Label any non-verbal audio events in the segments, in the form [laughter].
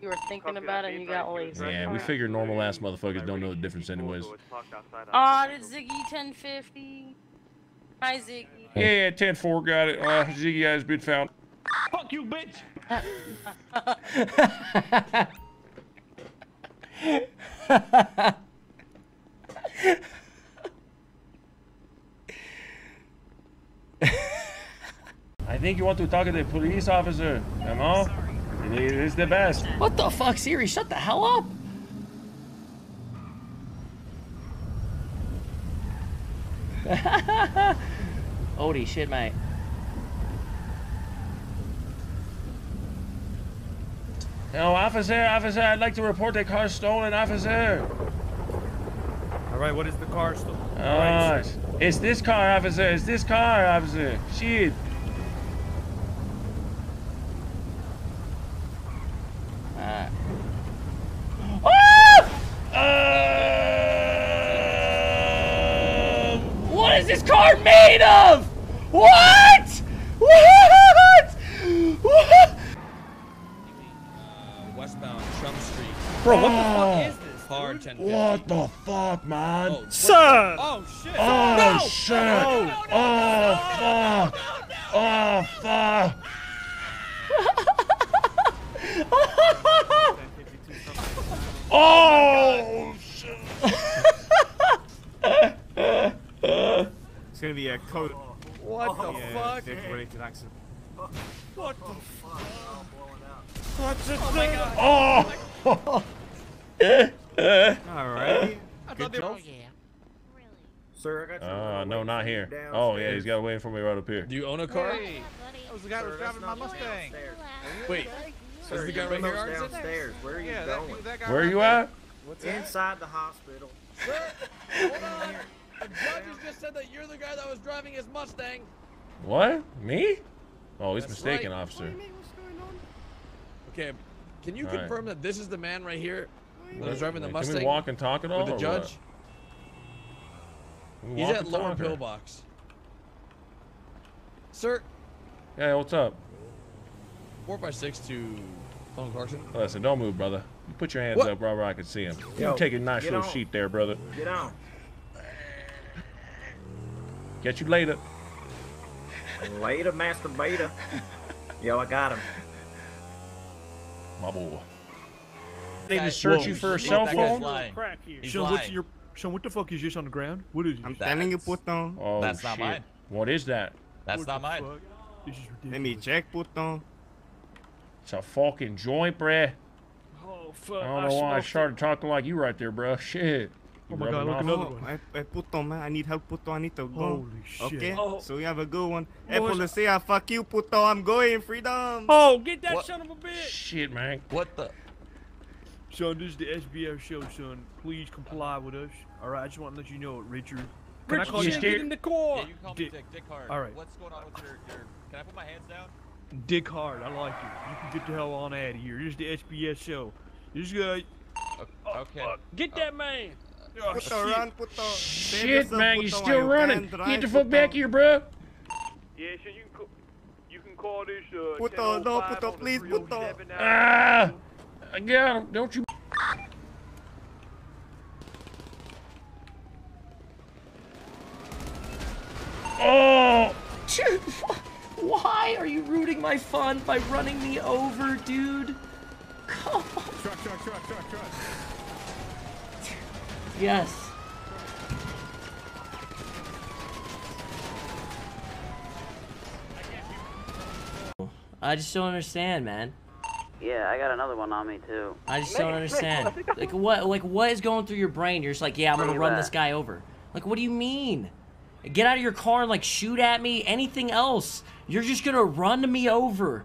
You were thinking about it and you got lazy. Yeah, we figure normal ass motherfuckers don't know the difference anyways. Aw, it's Ziggy 1050. Hi, Ziggy. Yeah, 10-4 got it. Uh, Ziggy has been found. Fuck you, bitch! [laughs] I think you want to talk to the police officer, you know? It is the best. What the fuck, Siri? Shut the hell up! [laughs] Holy shit, mate. No, officer, officer, I'd like to report a car stolen, officer. All right, what is the car stolen? Ah, it's, it's this car, officer. It's this car, officer. Shit. Ah. Uh, What is this car made of? What? What? What? Uh, westbound Chum Street. bro, what the What is this? Car 1050. What the fuck, man? Oh, Son! oh shit! Oh, shit. Oh, fuck. [laughs] Oh, fuck. oh, shit. [laughs] It's gonna be a code. What the Yeah, fuck? Dick related accident. What the fuck? Oh. [laughs] Alright. Good job. Sir, I got you. Uh, no, not here. Oh, yeah, he's got wait for me right up here. Do you own a car? That was the guy who was driving my Mustang. Wait, Sir, is the guy right here? Arnson? downstairs. Where are you Yeah, going? that, that Where are you at? What's that? Inside the hospital. [laughs] Hold on. The judges just said that you're the guy that was driving his Mustang. What? Me? Oh, he's That's mistaken, right. officer. Okay, can you All right. confirm that this is the man right here that was driving the Mustang? Can Mustang we walk and talk at all? with the judge? what? Can we He's at and lower pillbox. Sir, Yeah, what's up? four by six to Phone Clarkson. Listen, don't move, brother. You put your hands What? up right where I can see him. Yo, you take a nice little on. sheet there, brother. Get on. Catch you later. Later, Master Beta. Yo, I got him. My boy. They just search you for a shit, cell phone? lying. Crack here. He's Sean, what's your Sean, what the fuck is this on the ground? What is it? I'm Telling you, That's- puto. Oh, That's not mine. What is that? That's What not the mine. fuck? This is ridiculous. Let me check, puto. It's a fucking joint, bruh. Oh fuck! I don't know why I smoked it. started talking like you right there, bruh. Shit. Oh my God, look off? another Oh, one. I, I puto, man. I need help, puto. I need to go. Holy shit! Okay, Oh, so you have a good one. Hey, Boys- policia, fuck you, puto. I'm going. Freedom. oh, get that What? son of a bitch! Shit, man. What the? Son, this is the SBF show, son. Please comply with us. All right, I just want to let you know it, Richard. Can I call you Richard, Dick? get in the car. Yeah, you can call me Dick, Dick, Dick Hard. All right. What's going on with your, your... Can I put my hands down? Dick Hard. I like it. You can get the hell on out of here. This is the SBS show. This guy. O- Okay. Get that uh, man. Oh, Puto, shit. run, puto. Save Shit, yourself, man. you're still while running. can Get the fuck puto. back here, bro. Yeah, so you can call, you can call this. Uh, Puto, no, 1005 puto, the please, puto. 307 out. Ah! I got him. Don't you. Oh! Dude, [laughs] why are you ruining my fun by running me over, dude? Come on. Truck, truck, truck, truck, truck. Yes. I just don't understand, man. Yeah, I got another one on me too. I just don't understand. [laughs] Like what? Like what is going through your brain? You're just like, yeah, I'm gonna run this guy over. Like, what do you mean? Get out of your car and like shoot at me. Anything else? You're just gonna run me over.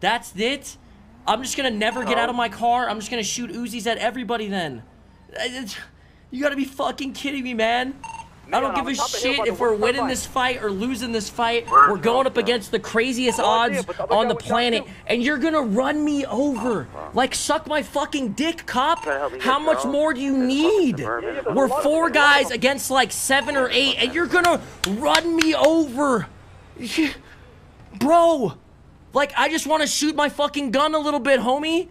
That's it. I'm just gonna never get out of my car. I'm just gonna shoot Uzis at everybody then. I- it's- You gotta be fucking kidding me, man. I don't give a shit if we're winning this fight or losing this fight. We're going up against the craziest odds on the planet, and you're gonna run me over. Like, suck my fucking dick, cop. Try to help me How get much girl. more do you It's need? suburban. We're four guys against like seven or eight, and you're gonna run me over. Bro, like, I just wanna shoot my fucking gun a little bit, homie.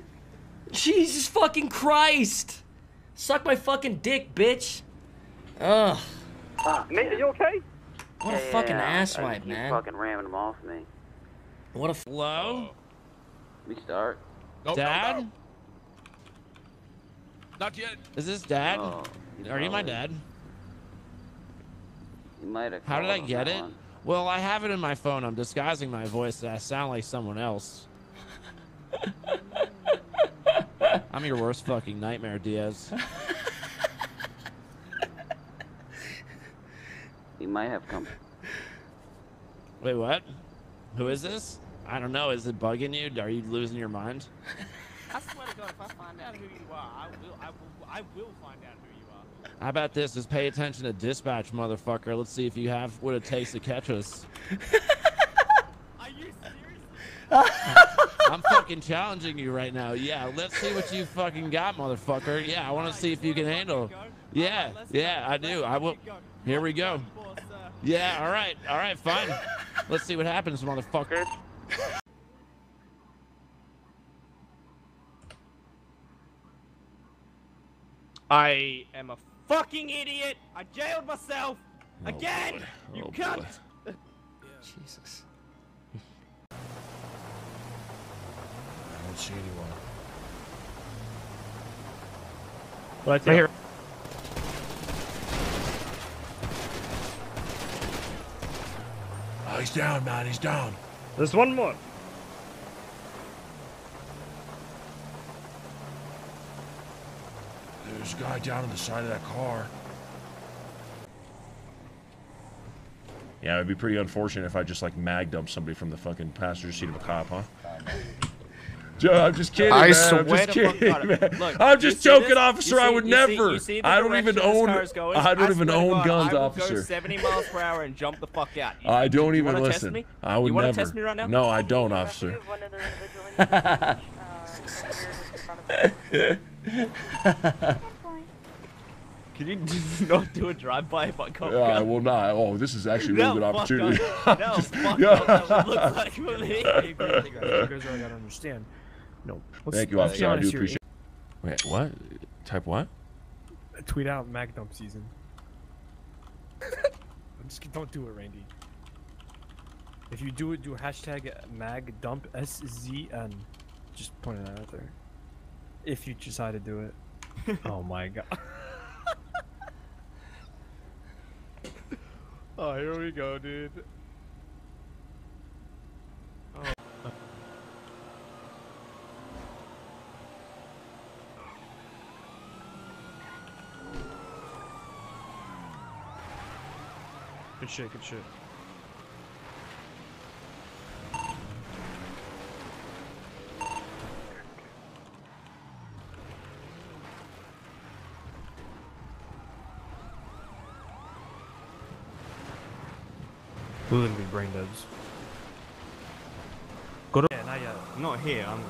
Jesus fucking Christ! Suck my fucking dick, bitch. Ugh. Mate, are you okay? What a fucking yeah, asswipe, I keep man. fucking ramming them off me. What a f- Hello? We start. Nope, Dad? no, no. Not yet. Is this dad? Oh, Are you my dad? You might have. How did I get it? one. Well, I have it in my phone. I'm disguising my voice so I sound like someone else. [laughs] I'm your worst fucking nightmare, Diaz. You might have come. Wait, what? Who is this? I don't know. Is it bugging you? Are you losing your mind? I swear to God, if I find out who you are, I will, I will, I will find out who you are. How about this? Just pay attention to dispatch, motherfucker. Let's see if you have what it takes to catch us. [laughs] Are you serious? [laughs] I'm fucking challenging you right now. Yeah, let's see what you fucking got, motherfucker. Yeah, I want to see if you can handle. Yeah, yeah, I do. I will. Here we go. Yeah, all right, all right, fine. Let's see what happens, motherfucker. I am a fucking idiot. I jailed myself Oh, again. You oh, cunt. [laughs] Jesus. I don't see anyone. Right here. Oh, he's down, man. He's down. There's one more. There's a guy down on the side of that car. Yeah, it'd be pretty unfortunate if I just like mag dumped somebody from the fucking passenger seat of a cop, huh? Joe, I'm just kidding, I man. swear I'm just to kidding, God. [laughs] man. Look, I'm just joking, this? officer. You I would you see- never. see I don't even own. I don't even own God, guns, I will officer. Go 70 miles per hour and jump the fuck out. You- [laughs] I don't you even wanna test listen. me? I would you wanna never. test me right now? No, I don't, officer. have [laughs] one other individual in the uh, here just in front of us. Can you not do a drive-by if I cop Yeah, I will not. Oh, this is actually a No, really good opportunity. off. No, Just- fuck yeah. off. That's what it looks like for me. Hey, guys, you guys really gotta understand. No. let's- Thank you, let's officer. I do here. appreciate. Wait, what? Type what? Tweet out mag dump season. [laughs] Just don't do it, Randy. If you do it, do hashtag mag dump S Z N. Just point it out there. If you decide to do it. [laughs] oh my god. [laughs] oh, here we go, dude. Oh. Good shit, good shit. We're gonna be brain deads. Go to. Yeah, not yet. Not here. I'm,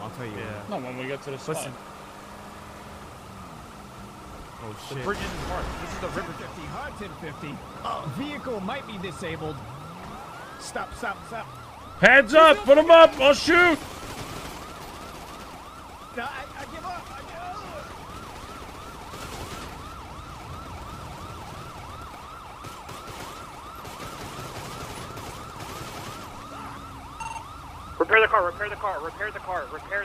I'll tell you. Yeah. No, when we get to the spot. Listen. Oh shit. The shit. bridge isn't marked. This is the river. 50, hard 1050. Oh, vehicle might be disabled. Stop, stop, stop. Hands up! Put him up! I'll shoot! No, I, I give up. I give up. Repair the car. Repair the car. Repair the car. Repair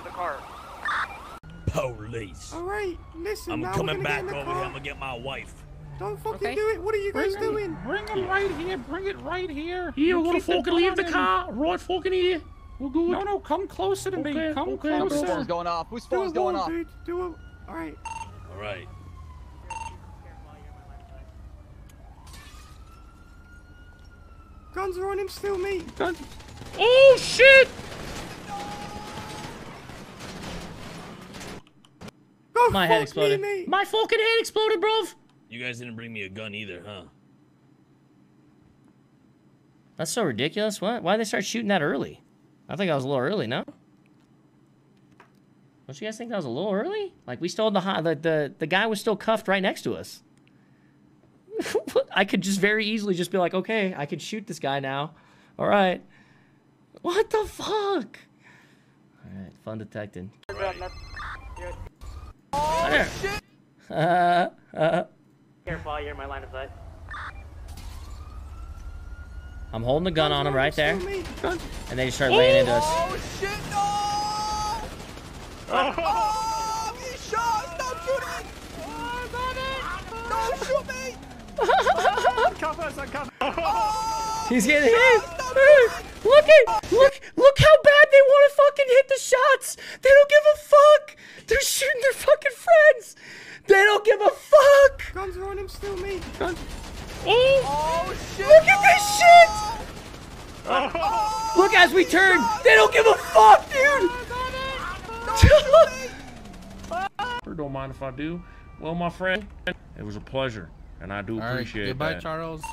the All right, listen. I'm now coming we're back over get in the here. car. I'm gonna get my wife. Don't fucking Okay. do it. What are you guys doing? Bring him right here. Bring it right here. Here, we're gonna fucking leave the car. Right fucking here. We're good. No, no, come closer to me. Come okay, closer. Whose going off? Whose Do it, wall, dude. Do it. All right. All right. Guns are on him still, mate. Oh shit! Go My fuck head me, exploded. mate. My fucking head exploded, bruv. You guys didn't bring me a gun either, huh? That's so ridiculous. What? Why did they start shooting that early? I think I was a little early, no? Don't you guys think that was a little early? Like we stole the hot, the, the the guy was still cuffed right next to us. [laughs] I could just very easily just be like, okay, I could shoot this guy now. All right. What the fuck? All right, fun detecting. Oh, shit! Uh, [laughs] uh, Careful, you're in my line of sight. I'm holding the gun on him right there. And they just start laying into us. Oh shit, no! Oh, he shot! Stop shooting! Oh, Don't shoot me! Uncuff us, uncuff He's getting hit! Look at look look how bad they want to fucking hit the shots! They don't give a fuck! They're shooting their fucking friends! They don't give a fuck! Guns are on him still, me. Guns. Oh, oh shit! Look at this shit! Look as we turn! They don't give a fuck, dude! [laughs] Don't mind if I do. Well, my friend, it was a pleasure, and I do All right, appreciate goodbye, that. Charles.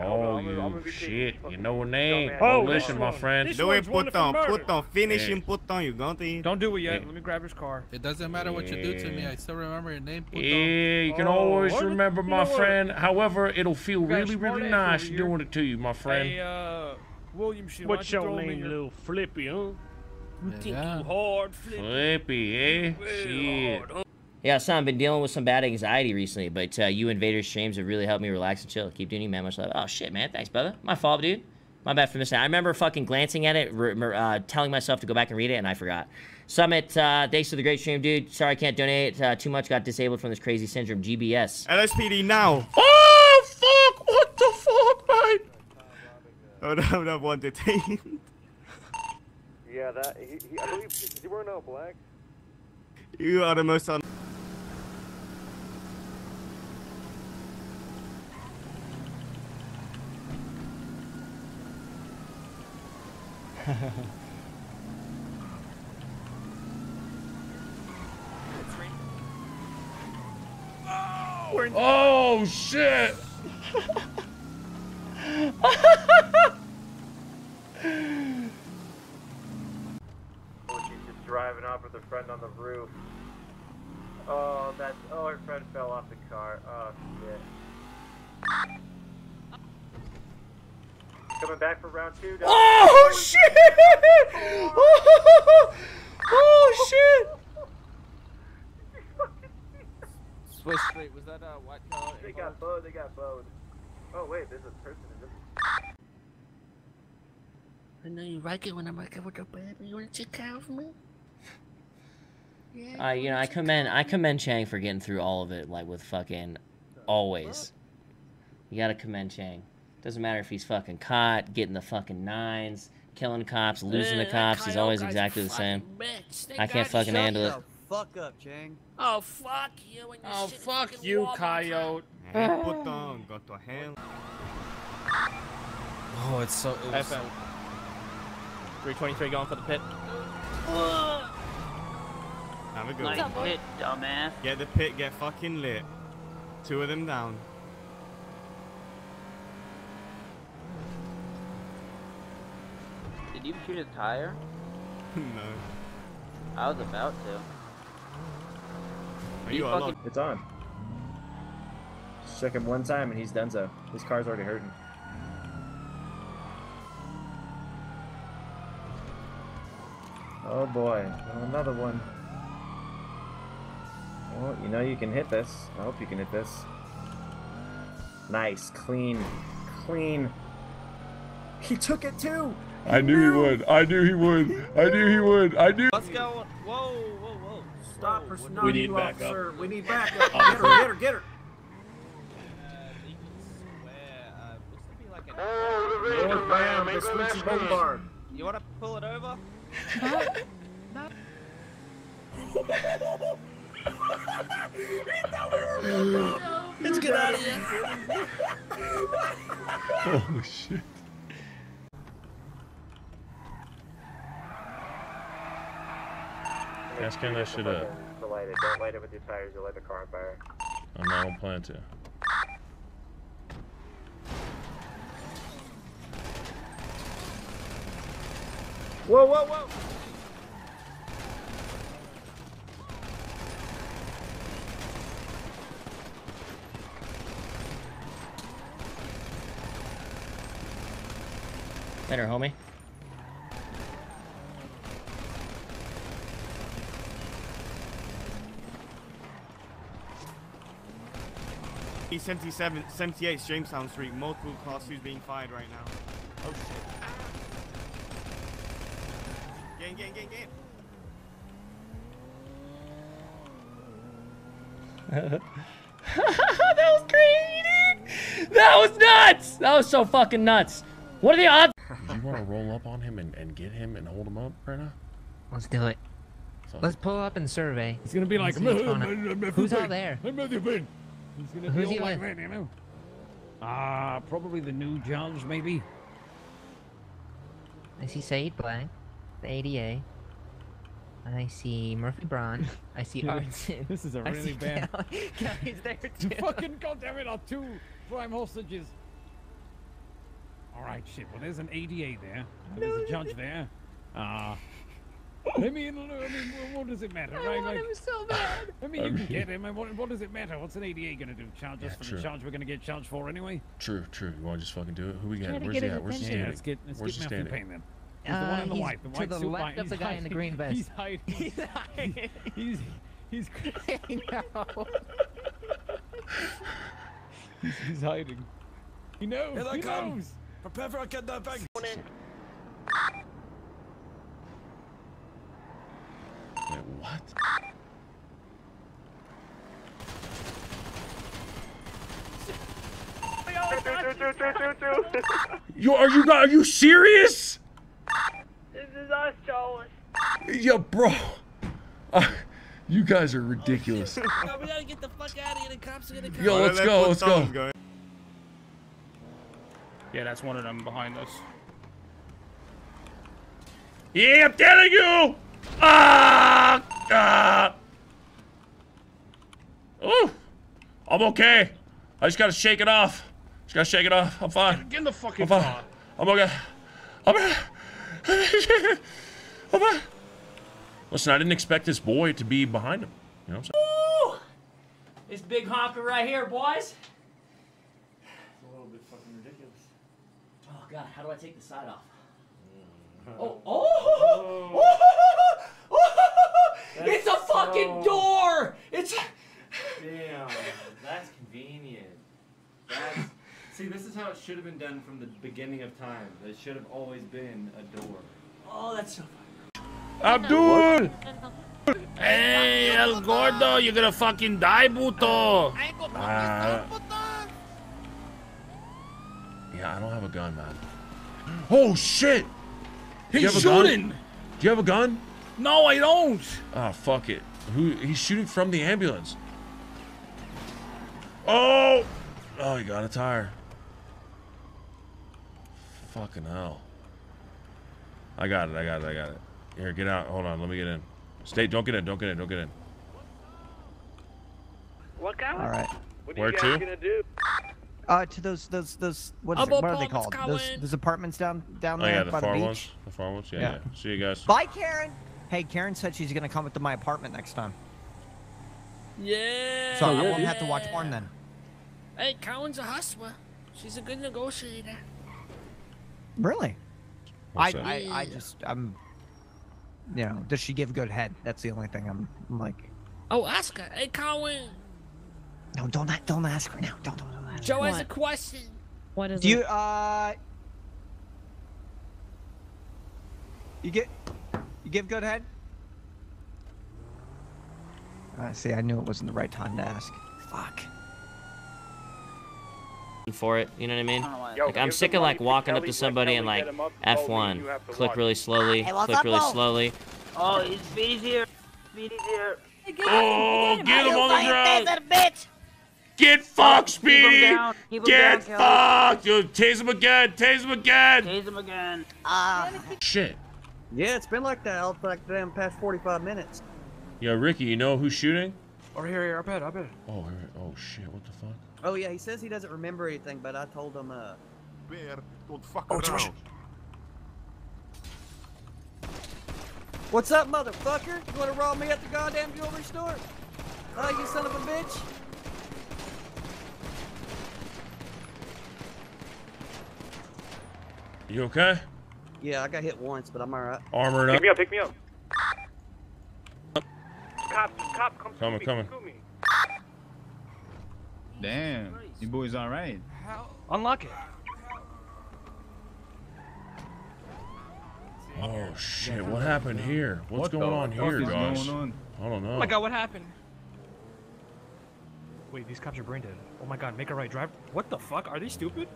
Oh, you shit. You know her name. Oh, listen, my friend. Do it, put on, put on. Finish him, put on. You got it. Don't do it yet. Yeah. Let me grab his car. It doesn't matter what you do to me. I still remember your name. Puto. Yeah, you can Oh, always what? remember You my know friend. However, it'll feel really, really nice doing it to you, my friend. Hey, uh, William, shit. What's why you your name, your- little flippy, huh? You think you hard, flippy? Flippy, eh? Shit. hard, huh? Yeah, son, I've been dealing with some bad anxiety recently, but uh, you invaders streams have really helped me relax and chill. Keep doing you, man. Much love. Oh shit, man. Thanks, brother. My fault, dude. My bad for missing. I remember fucking glancing at it, uh, telling myself to go back and read it, and I forgot. Summit, uh, thanks for the great stream, dude. Sorry I can't donate. Uh, too much got disabled from this crazy syndrome. GBS. LSPD now. Oh, fuck! What the fuck, mate? Hold up, hold up, one detained. Yeah, that he, he I believe is he wearing all black? You are the most un. Oh, shit! Oh, she's just driving off with a friend on the roof. Oh, that's oh, her friend fell off the car. Oh shit. Coming back for round two. Doug. Oh shit! Oh shit! Swiss Street, was that a white car? They got bowed. They got bowed. Oh wait, there's a person in this. I know you like it when I'm like, with a baby. You want to take care of me? Yeah, Uh, you know, I commend I commend Chang for getting through all of it, like with fucking always. You gotta commend Chang. Doesn't matter if he's fucking caught, getting the fucking nines, killing cops, losing the cops. He's always exactly the same. fucking bitch. They I can't fucking you. handle it. Fuck up, Chang. Oh, fuck you and your Oh, shit fuck you, coyote. [laughs] Put on, got to hell. Oh, it's so. It was, FM. 323 going for the pit. Have a good Nice one. hit, dumbass. Get the pit, get fucking lit. Two of them down. Did you shoot a tire? [laughs] no. I was about to. Are You you fucking- It's on. Just check him one time and he's done so. His car's already hurting. Oh boy, another one. Well, you know you can hit this. I hope you can hit this. Nice, clean, clean. He took it too. I knew he would. I knew he would. I knew he would. I knew. Let's go. Whoa, whoa, whoa. Stop Whoa, her what- need backup. officer. We need backup. Get her, get her, get her. Uh, you can swear, uh, to be like an- Oh, Bam, the Switchy Bombard. You wanna pull it over? Let's get out of here. Oh shit. Guys, can that shit up. To light it. Don't light it with your tires. You'll light the car on fire. I'm not on plan to. Whoa, whoa, whoa. Later, homie. 77, 78 Jamestown Street. Multiple class 2s being fired right now. Oh shit. Gang, gang, gang, gang. that was crazy, dude. That was nuts. That was so fucking nuts. What are the odds? Do [laughs] you want to roll up on him and, and get him and hold him up right now? Let's do it. So- Let's pull up and survey. It's gonna be like, See what's [laughs] going on. Who's all there? He's gonna be Who's all he like that, you know? Ah, probably the new judge, maybe. I see Said Black, the ADA. I see Murphy Braun. I see [laughs] Yeah. [laughs] This is a really bad. Kelly. [laughs] Kelly's there too. Fucking goddamn it, are two prime hostages. All right, shit. Well, there's an ADA there. There's a judge there. Uh, I mean, I mean, what does it matter, I right? want Like, him so bad. I mean, you can get him. and What, what does it matter? What's an ADA gonna do? Charge us Yeah, for true. the charge we're gonna get charged for anyway? True, true. You want to just fucking do it? Who we Try got? Where's he at? Where's he attention. standing? Let's get, let's Where's get he Matthew standing? Payne then. He's the one Uh, in the white, the to the left guy. of the He's guy in the hiding. green vest. He's hiding. [laughs] He's hiding. He's he's [laughs] I know. he's, he's hiding. He knows. Here they he come. knows. Prepare for a kidnapping. Wait, what? Yo, are you are you serious? This is us, Joel. Yo, bro. Uh, you guys are ridiculous. [laughs] No, we gotta get the fuck out of here. The cops are gonna come. Yo, let's go, let's go. Yeah, that's one of them behind us. Yeah, I'm telling you. Ah, ah. Ooh, I'm okay. I just gotta shake it off. Just gotta shake it off. I'm fine. Get in the fucking I'm fine. car. I'm okay. I'm. I'm fine. Listen, I didn't expect this boy to be behind him. You know what I'm saying? Woo! This big honker right here, boys. It's a little bit fucking ridiculous. Oh god, how do I take the side off? Mm. Oh, oh, oh, it's a fucking door. It's. Damn, that's convenient. That's see, this is how it should have been done from the beginning of time. It should have always been a door. Oh, that's so. Funny. Abdul! Hey, El Gordo, you're gonna fucking die, puto. Uh, yeah, I don't have a gun, man. Oh shit! He's have gun? shooting. Do you have a gun? No, I don't. Oh fuck it. Who? He's shooting from the ambulance. Oh! Oh, he got a tire. Fucking hell. I got it. I got it. I got it. Here, get out. Hold on. Let me get in. Stay. Don't get in. Don't get in. Don't get in. What kind All right. What Where to? do? Uh, to those those those what, is it, what are they called? Those, those apartments down down Oh there yeah, the by far the beach. ones. The far ones. Yeah, Yeah. yeah. See you guys. Bye, Karen. Hey, Karen said she's gonna come up to my apartment next time, Yeah. so I won't have to watch porn then. Hey, Cowan's a hustler. She's a good negotiator. Really? I, that? I I just I'm. You know, does she give good head? That's the only thing I'm, I'm like. Oh, ask her. Hey, Cowan. No, don't don't ask her now. Don't don't. don't ask Joe her. has a question. What is Do you uh? You get you give good head? I see. I knew it wasn't the right time to ask. Fuck. for it. You know what I mean? Yo, like I'm sick of like walking up to somebody and like get him up, told me F1, you have to click really slowly, click really Bo? slowly. Oh, it's Speedy's here. Speedy's here. Oh, get him on the ground. That bitch. Get fucked, Keep him Speedy! down. Keep him Get down, fucked! Yo, tase him again! Tase him again! Tase him again. Ah. Shit. Yeah, it's been like that all for like the damn past 45 minutes. Yo, Ricky, you know who's shooting? Or here, here, I bet, I bet. Oh, here- oh shit! What the fuck? Oh yeah, he says he doesn't remember anything, but I told him, uh... Bear, don't fuck Oh, around. What's up, motherfucker? You wanna rob me at the goddamn jewelry store? Oh, you son of a bitch! You okay? Yeah, I got hit once, but I'm alright. Armored up. Pick me up, pick me up. Cop, cop, come Coming, me, coming. me. Damn, you boys all right? Unlock it. Oh shit! What happened here? What's What going on fuck here, is guys? going on? I don't know. Oh my god, what happened? Wait, these cops are brain dead. Oh my god, make a right drive. What the fuck? Are they stupid?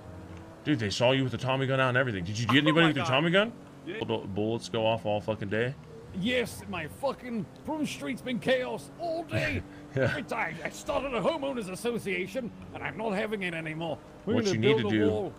Dude, they saw you with the Tommy gun out and everything. Did you get oh anybody Oh with the Tommy gun? Yeah. Bu- Bullets go off all fucking day. Yes, my fucking Prune Street's been chaos all [laughs] day. Yeah. Every time I started a homeowners association, and I'm not having it anymore. We're What you need to do-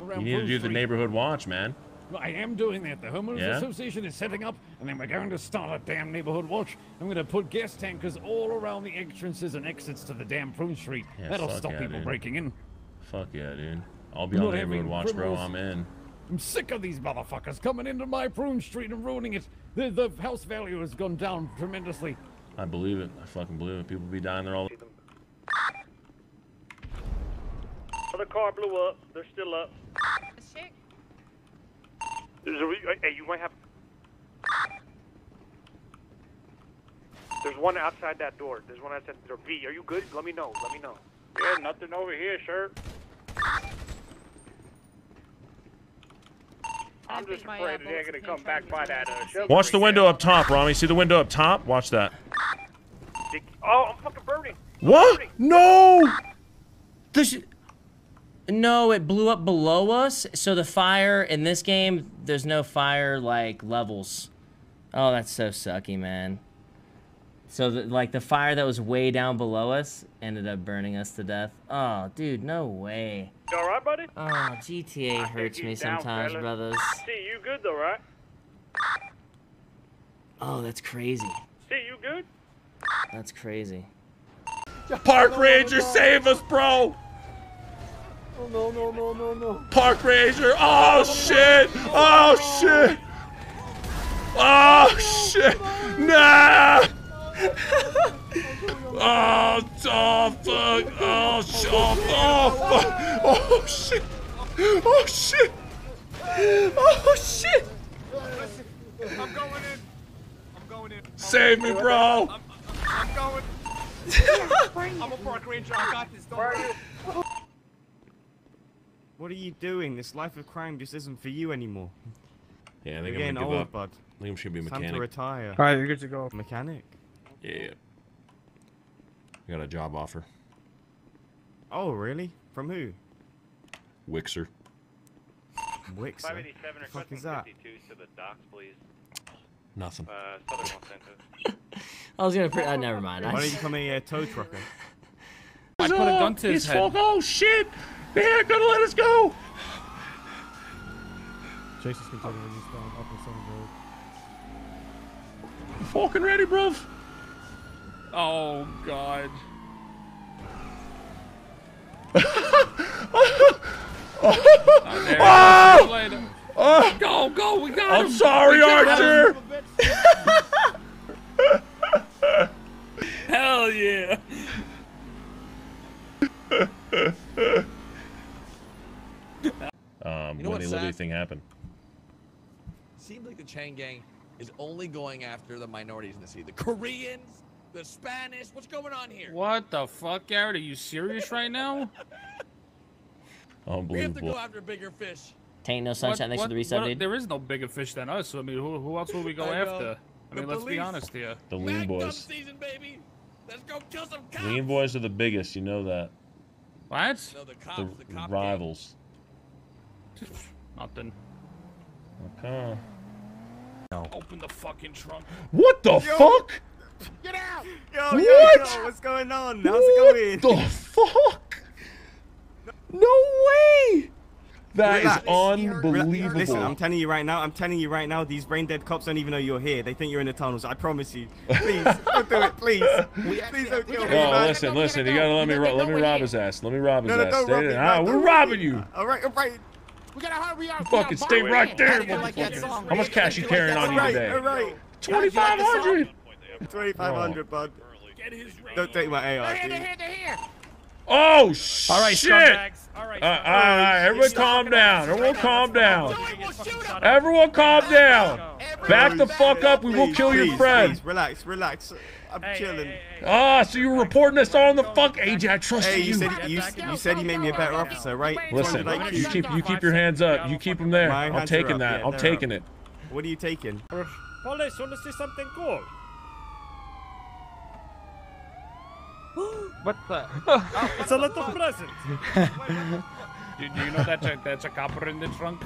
You need to do the neighborhood watch, man. I am doing that. The homeowners Yeah? association is setting up, and then we're going to start a damn neighborhood watch. I'm going to put gas tankers all around the entrances and exits to the damn Prune Street. Yeah, That'll stop yeah, people dude. breaking in. Fuck yeah, dude. I'll be I'm on not neighborhood having watch, bro. I'm in. I'm sick of these motherfuckers coming into my Prune Street and ruining it. The, the house value has gone down tremendously. I believe it. I fucking believe it. People be dying there all the time. Other car blew up. They're still up. There's a re- hey, you might have. There's one outside that door. There's one outside the door. V, are you good? Let me know. Let me know. Yeah, nothing over here, sir. I'm just afraid they're gonna come back by that uh. Watch the window up top, Rami. See the window up top? Watch that. Oh, I'm fucking burning. What? No! There's... No, it blew up below us. So the fire in this game, there's no fire like levels. Oh, that's so sucky, man. So the, like the fire that was way down below us ended up burning us to death. Oh, dude, no way. You alright, buddy? Oh, GTA hurts me down, sometimes, fella. brothers. See, you good though, right? Oh, that's crazy. See, you good? That's crazy. Park Ranger, save us, bro! Oh no no no no no. Park Ranger! Oh shit! Oh shit! Oh shit! Nah! Oh, oh fuck! Oh shit! Oh, oh fuck! Oh shit! Oh shit! Oh shit! I'm going in. I'm going in. Save me, bro! I'm going. I'm a park ranger. I got this. Don't worry. What are you doing? This life of crime just isn't for you anymore. Yeah, I You're think I'm getting gonna give old, up. bud. I think I should be a It's Time to mechanic. retire. Alright, you're good to go. Mechanic. Yeah. I got a job offer. Oh, really? From who? Wixer. Wix. Five eighty seven. The fuck is that? to the docks, please. Nothing. Uh, Southern Los [laughs] Santos. I was gonna. Pre- uh, never mind. I Why don't just- you become a uh, tow trucker? I put a gun to his He's head. fuck- Oh shit! They're gonna let us go! Jason's Kentucky is just down up in Southern Road. Fucking ready, bruv. Oh god. Oh, there Oh! it is. See. Oh! Go, go, we got I'm him. sorry, We got Archer. [laughs] Hell yeah. Um, You know when the what's Libby sad? thing happened. Seems like the Chang Gang is only going after the minorities in the city. The Koreans, the Spanish. What's going on here? What the fuck, Garrett? Are you serious right now? Unbelievable. [laughs] We have to go after bigger fish. Tain't no sunshine. Thanks for the what- resub, what- dude. There is no bigger fish than us. So, I mean, who, who else would we go I know. after? I mean, The let's be honest here. The lean boys. season, baby. Let's go kill some cops. Lean boys are the biggest, you know that. What? No, the The, cops, the cop rivals. [laughs] Nothing. Okay. Open the fucking trunk. What the fuck? Get out! Yo, What? yo, yo, what's going on? How's it going? The fuck? No way! That is Relax. unbelievable. Listen, I'm telling you right now, I'm telling you right now, these brain dead cops don't even know you're here. They think you're in the tunnels. I promise you. Please, [laughs] don't do it, please. [laughs] Please don't kill me, Oh, man. listen, listen. You gotta let me ro- let me rob his ass. Let me rob his No, no, ass. don't Stay rob there. me, Ah, we're robbing you. All right, all right. We gotta hurry up. Fucking stay right there, motherfucker. How much cash you carrying on you All right, today? all right. Twenty-five hundred. 2500 bud. Don't take my AR, dude. Oh shit! All right, scumbags. All right, Uh, all right, all right, everyone calm down. Everyone calm down. Everyone calm down. Back the fuck up. We will kill your please, friend. Relax, relax. I'm Hey, hey, chilling. hey, hey. Ah, so you were reporting us on the fuck, AJ. I trust Hey, you you. said you, you said he made me a better officer, right? Listen, you keep you keep your hands up. You keep them there. I'm taking that. yeah, I'm taking up. it. What are you taking? Police, want to see something cool? What the? [laughs] it's a little present. [laughs] Do, do you know that's a, that's a copper in the trunk?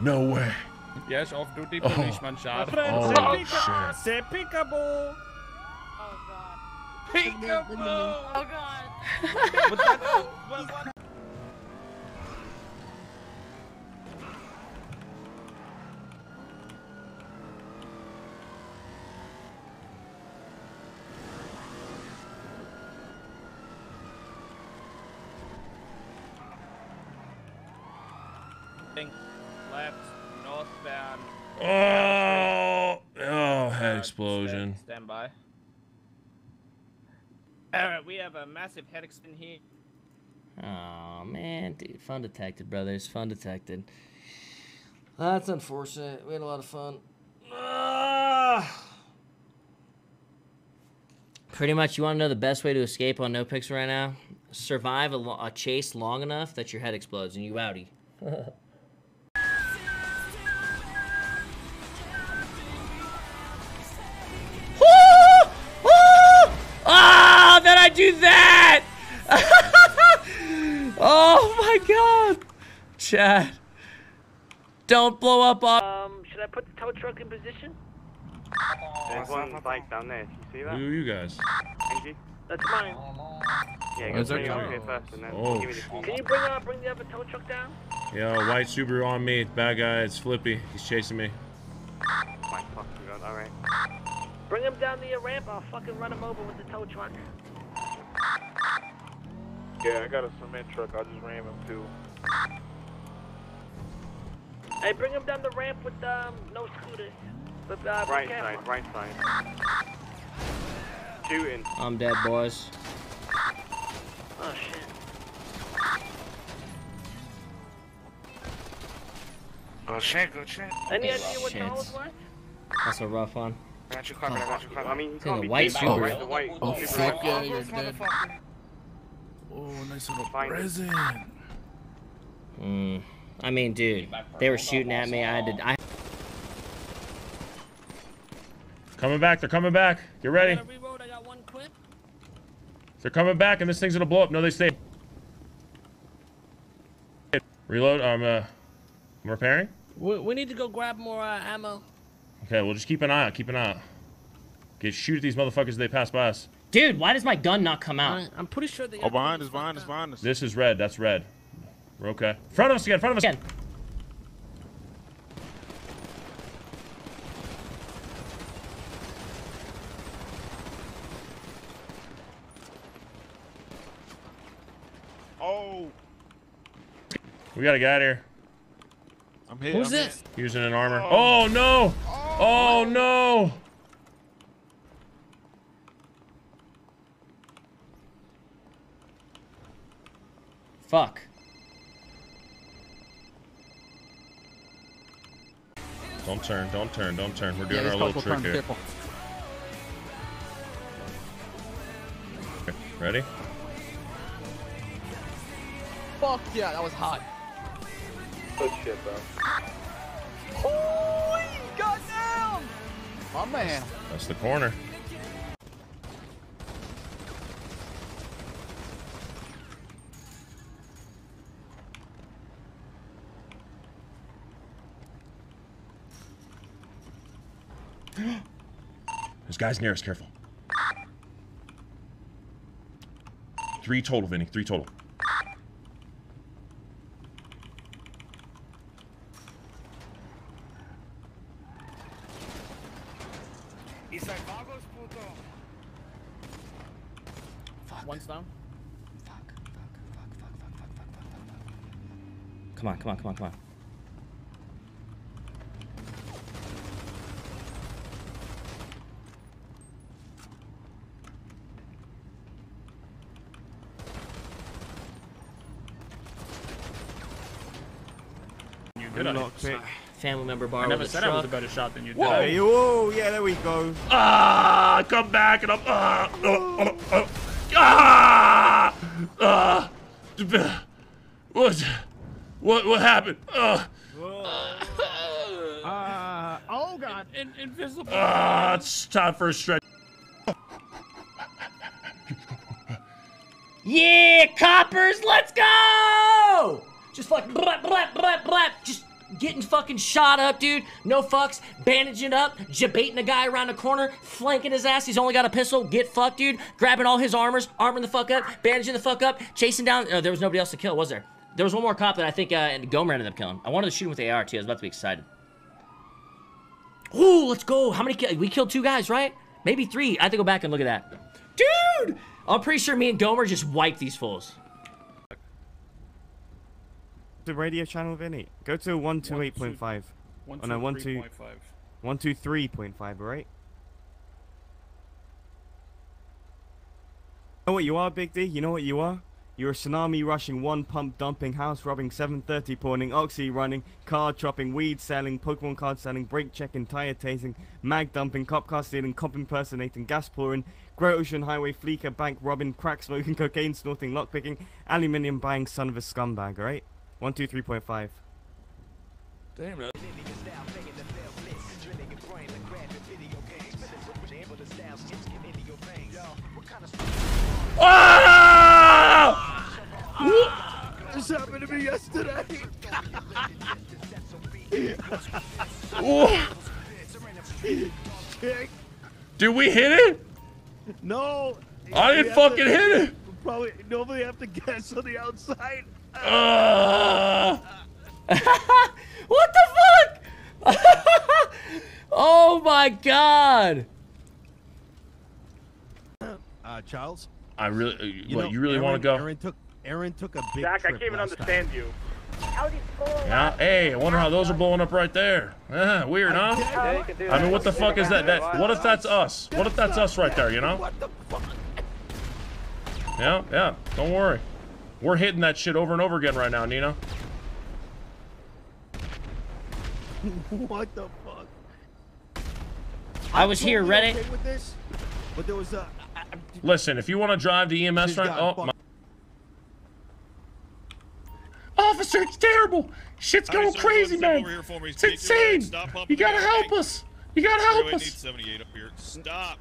No way. Yes, off-duty Oh. policeman, sir. Oh, shit. Say peekaboo. Peekaboo! Oh god. Oh, Left, northbound. Oh, oh, head explosion. Stand by. Alright, we have a massive head explosion here. Oh man, dude, fun detected, brothers. Fun detected. That's unfortunate. We had a lot of fun. Ah. Pretty much, you want to know the best way to escape on No Pix right now? Survive a, a chase long enough that your head explodes and you outie. [laughs] I do that! [laughs] oh my god! Chad. Don't blow up on. Um, should I put the tow truck in position? There's one bike down there. You see that? Who are you guys? Angie? That's mine. Yeah, go that bring it up here first and then Oh, give me the key. Can you bring uh, bring the other tow truck down? Yo, white Subaru on me. Bad guy. It's Flippy. He's chasing me. My fucking god, alright. Bring him down the ramp. I'll fucking run him over with the tow truck. Yeah, I got a cement truck. I just ram him too. Hey, bring him down the ramp with um no scooters. But uh, Right side, right side. Shooting. I'm dead, boys. Oh shit. Go check, go check. Any idea what Shit. towers were? That's a rough one. I got you covered, I got you covered. I mean, you It's in can't be white too right? The white. Oh, Subaru. fuck yeah, you're dead. Oh, nice little Find it. present. Mm. I mean, dude, they were shooting at me. I had to. I Coming back. They're coming back. Get ready. Reload. I got one clip. They're coming back, and this thing's gonna blow up. No, they stay. Reload. I'm uh, I'm repairing. We, we need to go grab more uh, ammo. Okay, we'll just keep an eye out. Keep an eye out. Get shoot at these motherfuckers as they pass by us. Dude, why does my gun not come out? I'm pretty sure they. Oh, behind us, behind us, behind us. This is red. That's red. We're okay. Front of us again. Front of us. Again. Oh, We gotta get out of here. I'm hit. Who's I'm this? Using an armor. Oh, oh no! Oh Oh, no! Fuck. Don't turn. Don't turn. Don't turn. We're doing Yeah, our little trick turn, here. careful. Ready? Fuck yeah, that was hot. Good shit, bro. Holy goddamn! My man. That's the corner. [gasps] There's guys near us. Careful. Three total, Vinny. Three total. One's down. Come on, come on, come on, come on. Good luck, quick. Family member borrow I never with a said I was a better shot than you. Whoa. Hey, whoa, yeah, there we go. Ah, I come back and I'm ah, uh, uh, uh, ah, ah, what, what, what happened? Uh, Uh, oh god. In, invisible. ah, it's time for a stretch. Yeah, coppers, let's go! Just fucking blap, blap, blap, blap. Just getting fucking shot up, dude. No fucks. Bandaging up. Jebaiting a guy around the corner. Flanking his ass. He's only got a pistol. Get fucked, dude. Grabbing all his armors. Arming the fuck up. Bandaging the fuck up. Chasing down. Oh, there was nobody else to kill, was there? There was one more cop that I think uh, Gomer ended up killing. I wanted to shoot him with the AR, too. I was about to be excited. Ooh, let's go. How many? We killed two guys, right? Maybe three. I have to go back and look at that. Dude! I'm pretty sure me and Gomer just wiped these fools. The radio channel, Vinny. Go to 128.5. One, Oh, no, two, one, three two- point five. 123.5, alright? You know what you are, Big D? You know what you are? You're a tsunami rushing, one pump dumping, house robbing, 730 pawning, oxy running, card chopping, weed selling, Pokemon card selling, brake checking, tire tasing, mag dumping, cop car stealing, cop impersonating, gas pouring, Great Ocean Highway fleeker, bank robbing, crack smoking, [laughs] cocaine snorting, lockpicking, aluminium buying, son of a scumbag, alright? 123.5. Damn, man. Ah! This happened to me yesterday. Whoa. Chick. Did we hit it? No. I didn't fucking to- hit it. Probably normally have to guess on the outside. [laughs] What the fuck? [laughs] oh my god. Uh, Charles. I really, uh, You what, know, you really Aaron, want to go? Aaron took Aaron took a big Jack, I can't even understand time. you. Yeah. Hey, I wonder how those are blowing up right there. Ah, weird, huh? Yeah, you can do I mean, what the fuck is that? That what if that's us? What if that's us right there? You know? What the fuck? Yeah, yeah. Don't worry. We're hitting that shit over and over again right now, Nina. [laughs] what the fuck? I was I'm here, totally Reddit. Okay with this, but there was a. I- I- Listen, if you want to drive the EMS right, guy oh my. Officer, it's terrible. Shit's All right, going sir, crazy, man. over here for me. It's Take your legs, insane. You gotta help Hey. us. You gotta help Freeway us. needs 78 up here. Stop.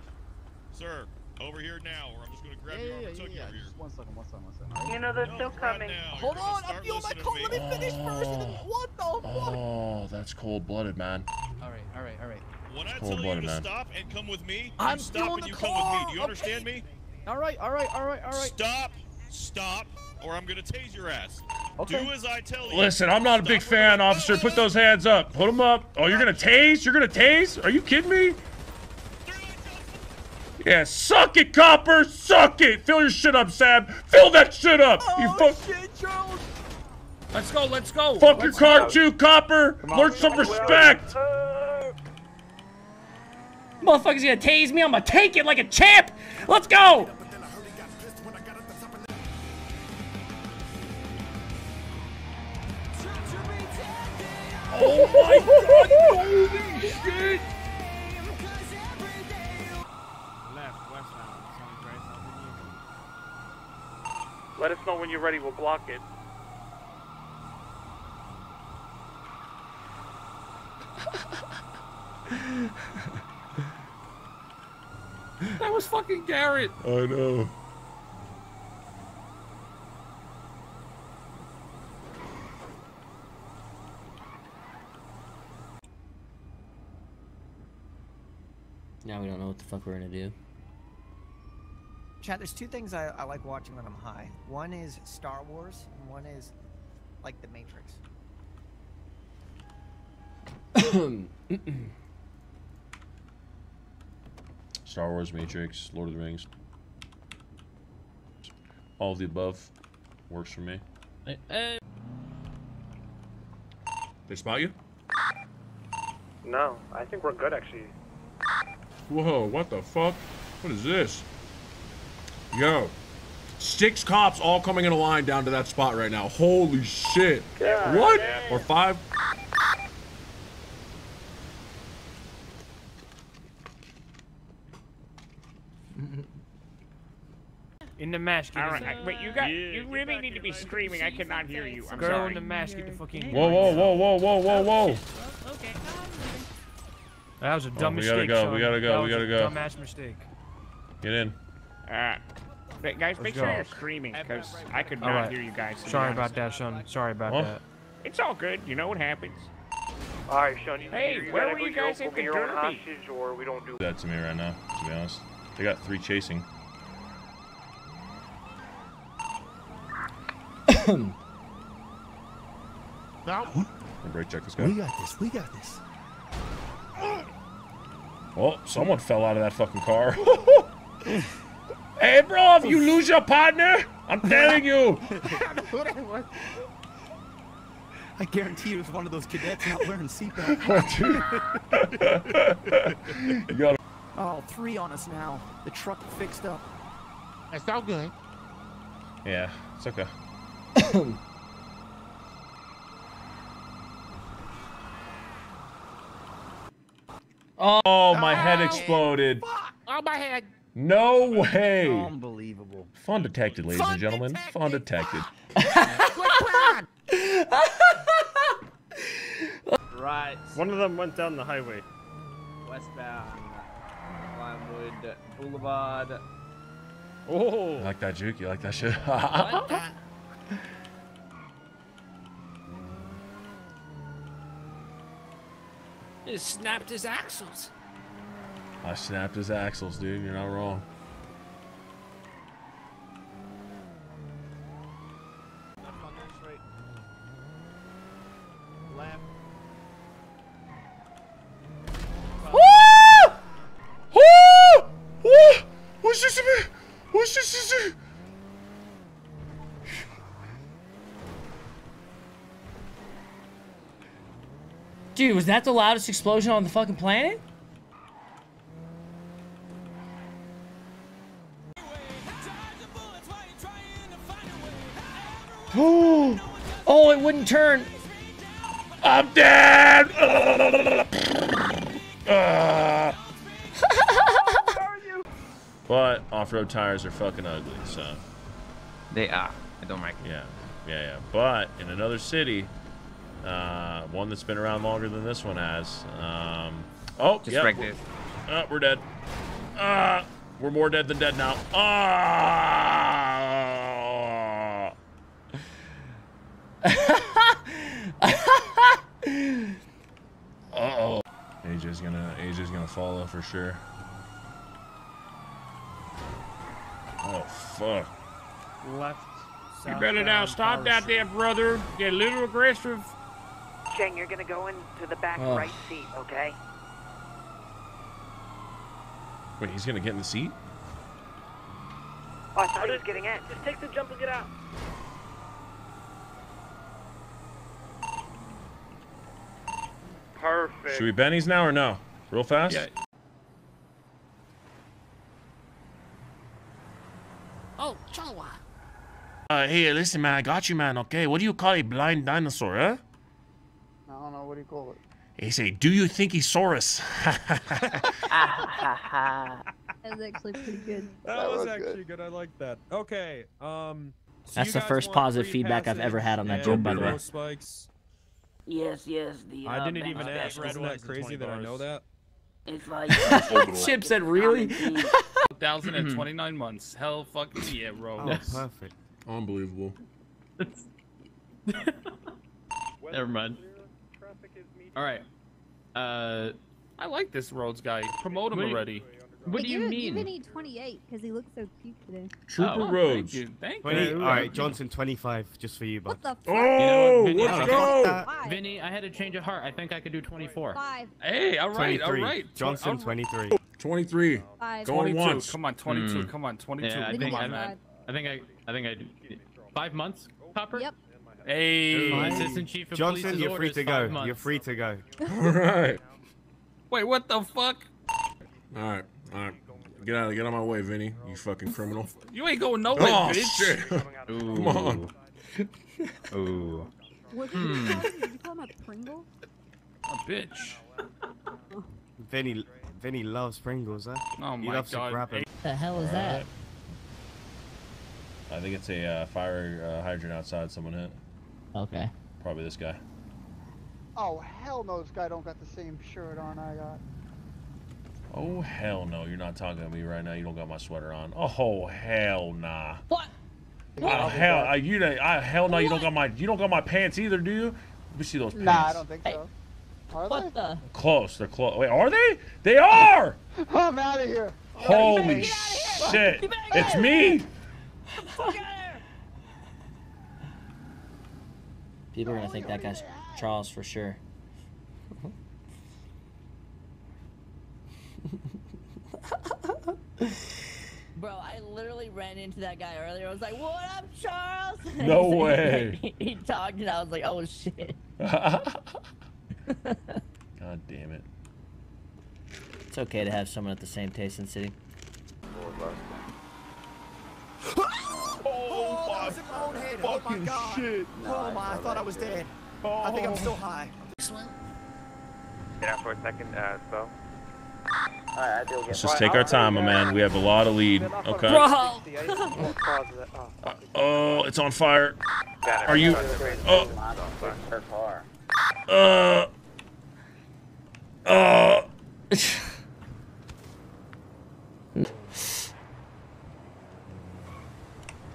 Sir, over here now, or I'm just gonna grab your arm and tug you over here. One second, one second, one second. You know they're still coming. Hold on, I'm feeling my cold. Let me finish first. What the fuck? Oh, that's cold-blooded, man. All right, all right, all right. When I Cold tell you to man. stop and come with me, I'm stop and the you come with me. car, Do you understand me? All right, all right, all right, all right. Stop, stop, or I'm gonna tase your ass. Okay. Do as I tell you. Listen, I'm not a big Stop fan, officer. Put those hands up. Put them up. Oh, you're gonna tase? You're gonna tase? Are you kidding me? Yeah, suck it, copper. Suck it. Fill your shit up, Sam. Fill that shit up. you fuck. Let's go. Let's go. Fuck your Let's car go. too, copper. Learn some respect. Motherfucker's gonna tase me. I'm gonna take it like a champ. Let's go. Oh my god, holy shit. Let us know when you're ready. We'll block it. [laughs] That was fucking Garrett. I know. Now we don't know what the fuck we're gonna do. Chad, there's two things I, I like watching when I'm high. One is Star Wars, and one is like The Matrix. [coughs] Star Wars, Matrix, Lord of the Rings. All of the above works for me. Hey. They spot you? No, I think we're good actually. Whoa, what the fuck? What is this? Yo. Six cops all coming in a line down to that spot right now. Holy shit. God what? Man. Or five? In the mask. All right, I, wait. You got. Yeah, you really need to be screaming. I cannot hear you. I'm Girl sorry. In the mask. Get the fucking. Whoa, whoa, whoa, whoa, whoa, whoa, whoa. Okay. That was a oh, dumb oh, we mistake. We gotta go. Son. We gotta go. We gotta go. Dumbass mistake. Get in. All right wait, guys, Let's make go. sure you're screaming, because I could not right. hear you guys. Sorry about that, son. Sorry about What? that. It's all good. You know what happens. All right, Sean. You, Hey, you where gotta were you guys your, at the your own derby? hostage, or we don't do. That to me right now, to be honest. They got three chasing. [coughs] No. Break check this guy. We got this. We got this. Well, someone fell out of that fucking car. [laughs] [laughs] hey, bro, if you lose your partner, I'm telling you. [laughs] I guarantee it was one of those cadets not wearing seatbelt. [laughs] You got Oh, three on us now. The truck fixed up. That's all good. Yeah, it's okay. [coughs] Oh, oh, my head exploded. Oh, my head. No way. Unbelievable. Fun detected, ladies and gentlemen. Fun detected. [laughs] Right. One of them went down the highway. Westbound. Vinewood Boulevard. Oh. I like that juke. You like that shit? [laughs] He snapped his axles. I snapped his axles, dude. You're not wrong. Dude, was that the loudest explosion on the fucking planet? It wouldn't turn. I'm dead. [laughs] But off-road tires are fucking ugly, so. They are. I don't like it. Yeah, yeah, yeah. But in another city, uh, one that's been around longer than this one has. Um, oh, Just yep, wreck we're- this. Uh, we're dead. Uh, we're more dead than dead now. Ah! [laughs] AJ's gonna AJ's gonna follow for sure. Oh fuck. Left. You better now stop that there, brother. Get a little aggressive. Cheng, you're gonna go into the back Oh. right seat, okay? Wait, he's gonna get in the seat? Oh, I thought he was getting in. Just take the jump and get out. Perfect. Should we Benny's now or no? Real fast? Yeah. Oh, Chawa. Uh, hey, listen, man, I got you, man. Okay, what do you call a blind dinosaur, huh? I don't know what do you call it. He say, do you think he's Saurus? [laughs] That was actually pretty good. [laughs] That, was, actually good. I like that. Okay. Um. so That's the first positive free feedback I've ever had on that passage joke, by the way. Spikes. Yes, yes, the. I uh, didn't even ask. special. Isn't that crazy that I know that? It's [laughs] like. Chip said, really? [laughs] 1,029 months. Hell fucking yeah, [laughs] bro. Oh, perfect. Unbelievable. Never mind. All right. Uh, I like this Rhodes guy. Promote him What do you- already. What do you give, mean? Give Vinny 28 because he looks so cute today. Trooper Oh, Rhodes. Thank you. Thank Twenty. you. All right, Johnson, twenty-five, just for you, bud. What the fuck? Oh, Vinny, let's I- go. Five. Vinny, I had a change of heart. I think I could do 24. Five. Hey, all right, all 23. Johnson, All right. twenty-three. 23. Five. Going 22. once. Come on, 22. Hmm. Come on, 22. Yeah, I Come think on, I- I think I, I think I, five months, Copper. Yep. Hey. Assistant Chief of Johnson, you're free to go. months. You're free to go. All right. Wait, what the fuck? All right. All right. Get out of get out of my way, Vinny. You fucking criminal. [laughs] You ain't going nowhere, Oh bitch. shit. Come on. [laughs] Ooh. What did you call him? Did you call him a Pringle? A bitch. Vinny, Vinny loves Pringles, huh? Oh he my loves God. to grab it. The hell is that? I think it's a uh, fire uh, hydrant outside someone hit. Okay. Probably this guy. Oh hell no, this guy don't got the same shirt on I got. Oh hell no, you're not talking to me right now. You don't got my sweater on. Oh hell nah. What? Oh hell, I, you don't- I, uh, hell no, you don't got my you don't got my pants either, do you? Let me see those pants. Nah, I don't think so. Are What they? the? Close, they're close. Wait, are they? They are. [laughs] I'm out of here. Holy shit! It's me. People are gonna think that guy's Charles for sure. Bro, I literally ran into that guy earlier. I was like, "What up, Charles?" [laughs] No way. he, [laughs] he talked, and I was like, "Oh shit." [laughs] God damn it. It's okay to have someone at the same taste in city. Oh, that was in my own head. Oh my god. Oh my, I thought I was dead. I think I'm still high. Yeah, for a second, uh, so. Let's just take our time, my man. We have a lot of lead. Okay. Bro. [laughs] Oh, it's on fire. Are you? Oh. Uh. Uh. [laughs]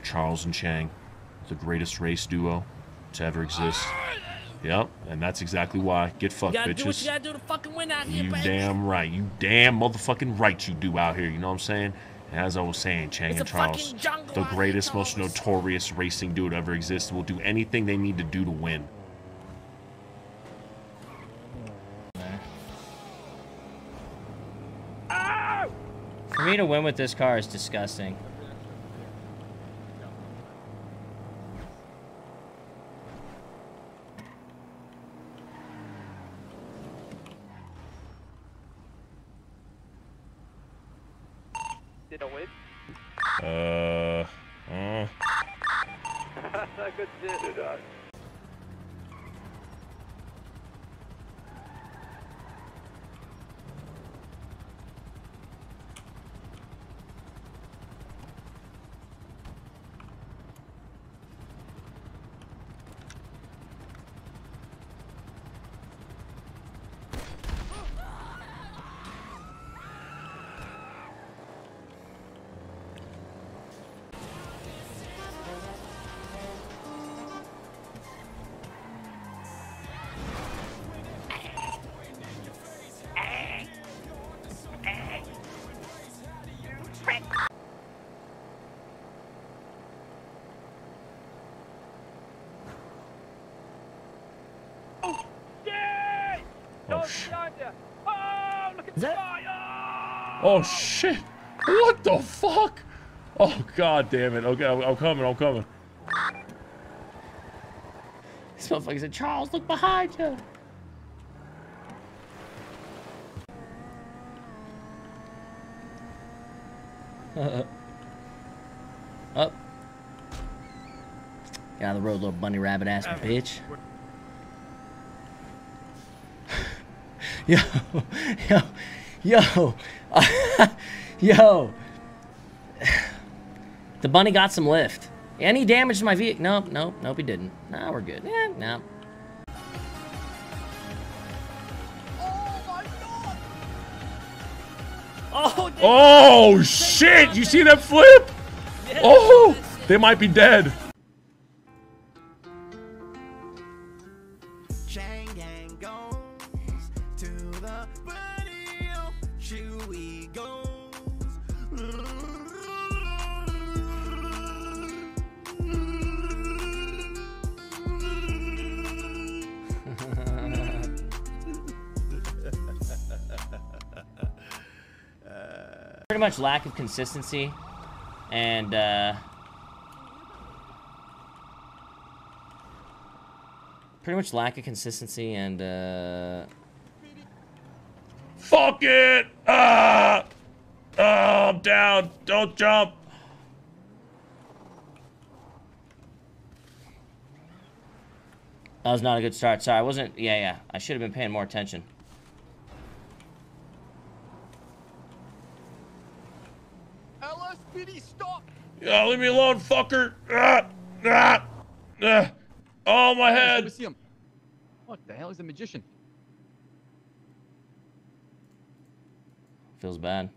Charles and Chang, the greatest race duo to ever exist. Yep, and that's exactly why. Get You fucked, gotta do what bitches. you gotta do to fucking win out here, You baby. damn right. You damn motherfucking right you do out here. You know what I'm saying? And as I was saying, Chang It's and Charles, the greatest, most Charles. notorious racing duo to ever exist, will do anything they need to do to win. For me to win with this car is disgusting. Did a whip? Uh. uh [laughs] Good shit. Oh shit! What the fuck? Oh god damn it! Okay, I'm, I'm coming. I'm coming. This motherfucker said, Charles, look behind you. [laughs] Up. Get out of the road, little bunny rabbit ass bitch. [laughs] [laughs] yo, yo, yo, [laughs] yo. [sighs] The bunny got some lift. Any damage to my vehicle? Nope, nope, nope, he didn't. Nah, we're good. Yeah, nah. Oh, Oh shit! You see that flip? Oh, they might be dead. Pretty much lack of consistency, and uh, pretty much lack of consistency and uh, Fuck it! Ah! Oh, I'm down. Don't jump. that was not a good start. Sorry, I wasn't. Yeah, yeah. I should have been paying more attention. LSPD, stop! Yo, leave me alone, fucker. Ah, ah, ah. Oh, my Let head. me see him. What the hell is a magician? Feels bad.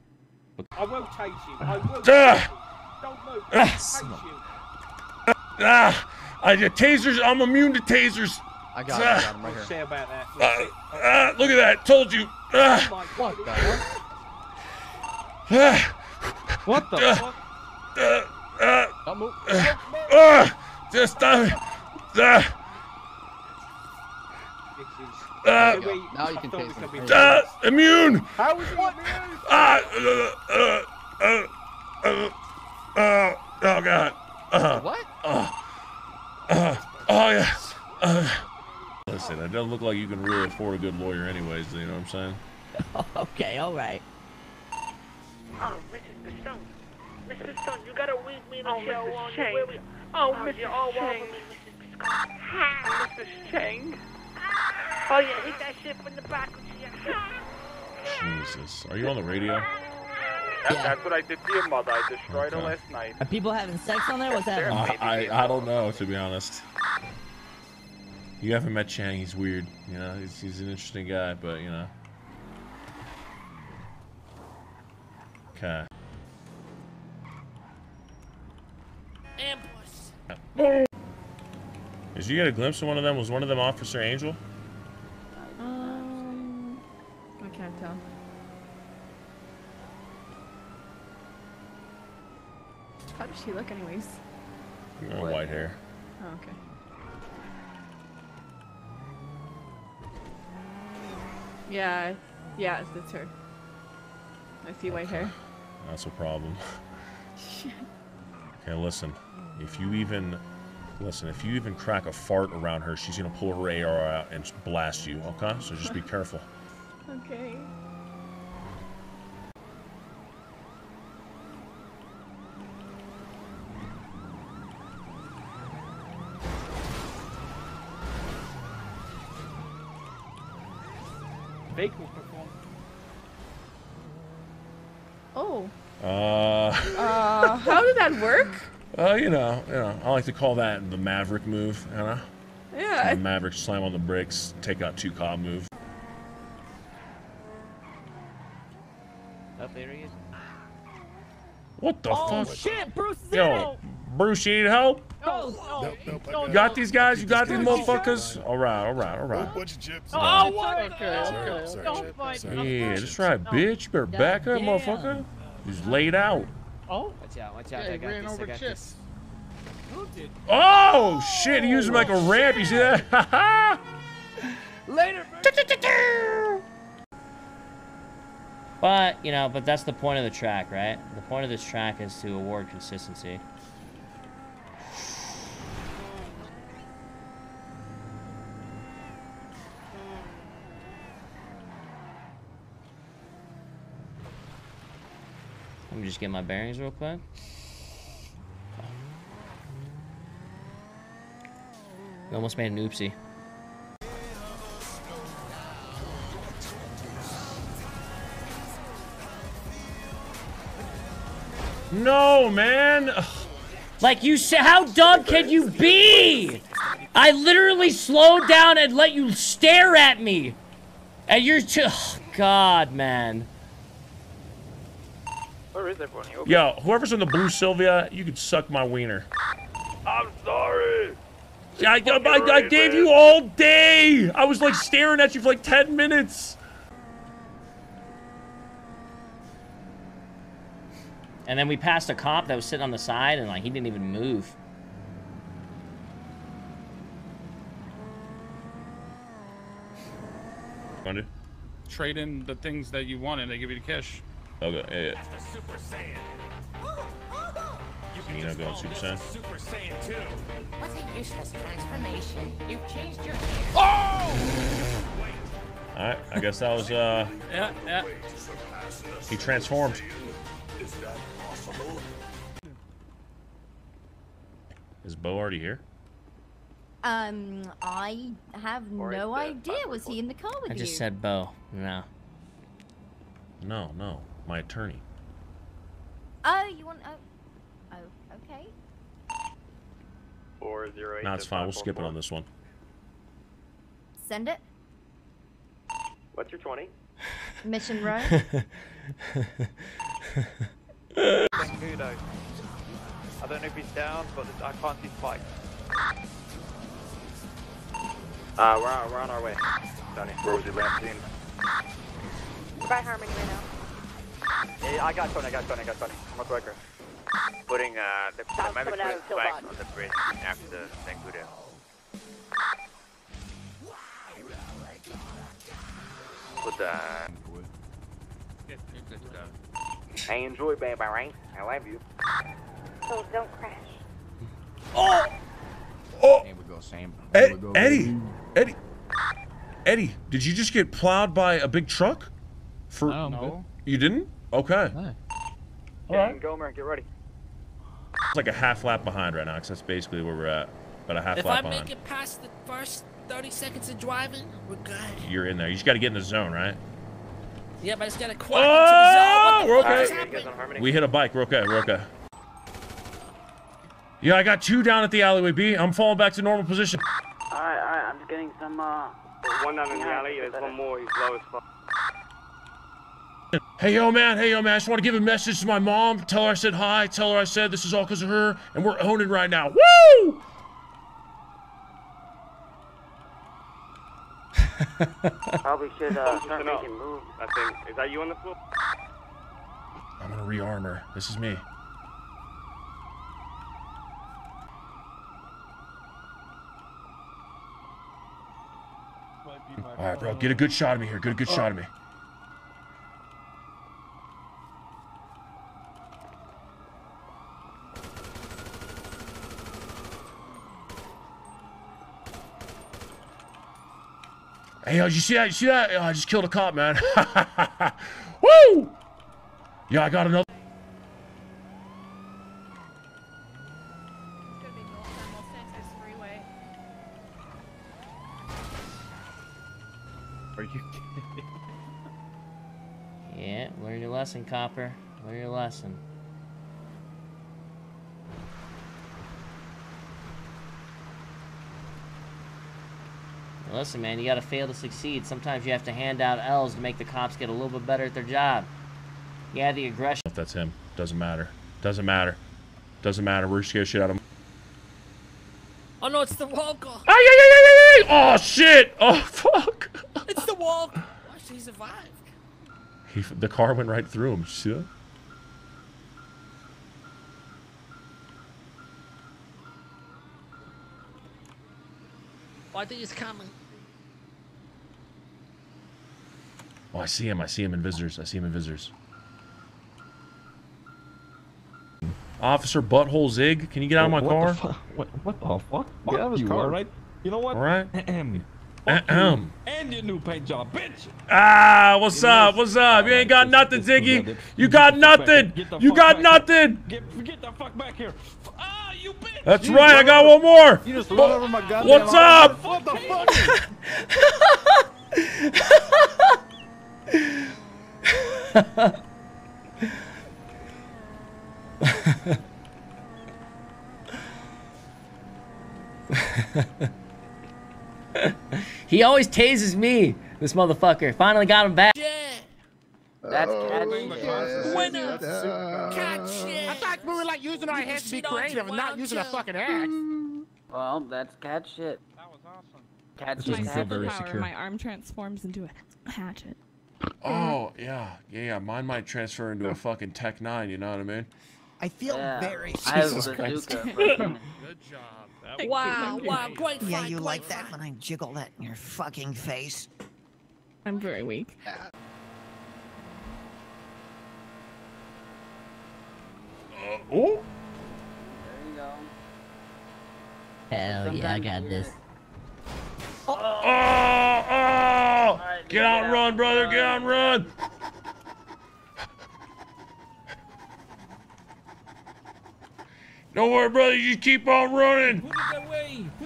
I will chase you. I will. Ah. Don't move. Ah. I'll chase you. Ah, I get tasers. I'm immune to tasers. I got him, I got him right We'll here. see about that. Ah, ah, look at that. Told you. Ah, What the hell? ah, What the ah, fuck? ah, ah, Don't move. ah, just uh, ah, ah, There you go. Now you can taste him. ah, immune. How is he immune? Ah, uh, uh, uh, uh, uh, oh god. Uh, What? Uh, uh, oh yes. Uh, listen, it doesn't look like you can really afford a good lawyer, anyways. You know what I'm saying? [laughs] okay, all right. Oh, Mrs. Stone. Mrs. Stone, you gotta leave me in the Oh, chair Mrs. while Chang. you're wearing- Oh, Oh, Mrs. you're all over Chang. me, Mrs. Stone. Mrs. Chang. Oh, yeah, hit that shit from the back. Jesus, are you on the radio? Yeah. what I did to your mother. I destroyed Okay. last night. Are people having sex on there? What's I, happening? I I don't know to be honest. You haven't met Chang. He's weird. You know, he's, he's an interesting guy, but you know. Okay. Did you get a glimpse of one of them? Was one of them Officer Angel? Um, I can't tell. How does she look, anyways? Uh, white hair. Oh, okay. Yeah, yeah, it's her. I see white hair. That's a problem. [laughs] Okay, listen. If you even listen, if you even crack a fart around her, she's gonna pull her AR out and blast you. Okay, so just be careful. [laughs] Okay. Vehicle perform. Oh. Uh, [laughs] Uh, how did that work? Uh, you know, you know, I like to call that the Maverick move. You know, Yeah. the Maverick slam on the brakes, take out two cob move. Up there he is. What the Oh, fuck? shit, Bruce is Yo, out. Bruce, you need help? No, no, no, You got these guys? You got these motherfuckers? All right, all right, all right. bunch of chips. Oh, what? Okay, okay, Don't fight. Yeah, that's right, bitch. You better back up, motherfucker. Just laid out. Oh, watch out, watch out. Yeah, I got ran this, I over got chips. Who did? Oh shit! He used him like a ramp. You see that? [laughs] Later, But, you know, but that's the point of the track, right? The point of this track is to award consistency. Let me just get my bearings real quick. We almost made an oopsie. no, man. Ugh. Like you said, how dumb can you be? I literally slowed down and let you stare at me. And you're just, oh, God, man. Where is everyone? You Yo, whoever's in the blue Sylvia, you could suck my wiener. I'm sorry. I, I, I gave you all day. I was like staring at you for like 10 minutes. And then we passed a cop that was sitting on the side and like he didn't even move. Wanna? Trade in the things that you want and they give you the cash. Okay, yeah, Super Saiyan. yeah. You know, going Super Saiyan. Super Saiyan 2. What's a useless transformation? You've changed your Oh! All right, I guess that was uh. Yeah, yeah. He transformed. Is that possible? Is Bo already here? Um, I have no idea. Was he in the car with you? I you? just said Bo. No. No, no, my attorney. Oh, you want? Oh, oh, okay. Four zero eight. No, it's fine. We'll skip it on this one. Send it. What's your twenty? Mission row. Kudo. [laughs] I don't know if he's down, but I can't see Spike. Uh, we're on, we're on our way. Sonny. Where was your last scene? By Harmony right now. Yeah, I got Tony, I got Tony, I got Tony. I'm a quicker. Putting uh the, the South medic coming out put of on the bridge after the Sankudo. Put the. I enjoy baby right? I love you. So don't crash. Oh! Oh! Here we go, Sam. Ed- Here we go, Eddie, baby. Eddie, Eddie, did you just get plowed by a big truck? For No. you didn't? Okay. Yeah, Gomer, get ready. It's like a half lap behind right now, because that's basically where we're at. But a half If I lap make it past the first 30 seconds of driving, we're good. You're in there. You just got to get in the zone, right? Yeah, but I just gotta quack Oh, into we're the zone. What the okay. fuck is happening? We hit a bike. We're okay. We're okay. Yeah, I got two down at the alleyway B. I'm falling back to normal position. Alright, alright, I'm just getting some, uh. One down in the alley, there's one more, he's low as fuck. Hey, yo, man. Hey, yo, man. I just want to give a message to my mom. Tell her I said hi. Tell her I said this is all because of her. And we're owning right now. Woo! [laughs] Probably should, uh, start Listen up. making moves. I think. Is that you on the floor? I'm going to rearm her. This is me. All right, bro. Get a good shot of me here. Get a good shot of me. Hey, yo, did you see that? You see that? Oh, I just killed a cop, man. [laughs] Woo! Yeah, I got another. Are you kidding? Yeah, learn your lesson, copper. Learn your lesson. Listen, man, you gotta fail to succeed. Sometimes you have to hand out L's to make the cops get a little bit better at their job. Yeah, the aggression. If that's him, doesn't matter. Doesn't matter. Doesn't matter. We're scared shit out of him. Oh no, it's the Walker. Ay, ay, ay, ay, ay, ay! Oh shit! Oh [laughs] fuck! It's the Walker. Oh, Watch, he survived. He, the car went right through him. See that? Oh, I think he's coming. Oh, I see him. I see him in visitors. I see him in visitors. Officer Butthole Zig, can you get out of my What car? the What, what the fuck? Fuck Get out of his you, car, all right? You know what? All right. Ahem. Ahem. And your new paint job, bitch. Ah, what's up? What's up? You ain't got nothing, Ziggy. You got nothing. You got nothing. Get, get the fuck back here. Ah, you bitch. That's right. I got one more. You just Wha- run over my goddamn What's up? What the fuck? [laughs] he always tases me, this motherfucker. Finally got him back. That's Oh, cat yeah. Winner. That's- Cat. I thought we were like using our hands to be creative and not using a fucking axe. Well, that's cat shit. That was awesome. Cat My shit. superpower, my arm transforms into a hatchet. Oh yeah, yeah, yeah. Mine might transfer into a fucking Tech Nine. You know what I mean? I feel Yeah. very. I have Jesus a Christ. bazooka. [laughs] Good job. Wow, wow, great Yeah, fight, you great like that when I jiggle that in your fucking face? I'm very weak. Uh, oh. There you go. Hell yeah, I got this. Oh, oh, oh. oh. Right, Get out, out, run, brother. Get out, run. Don't worry, brother. You keep on running.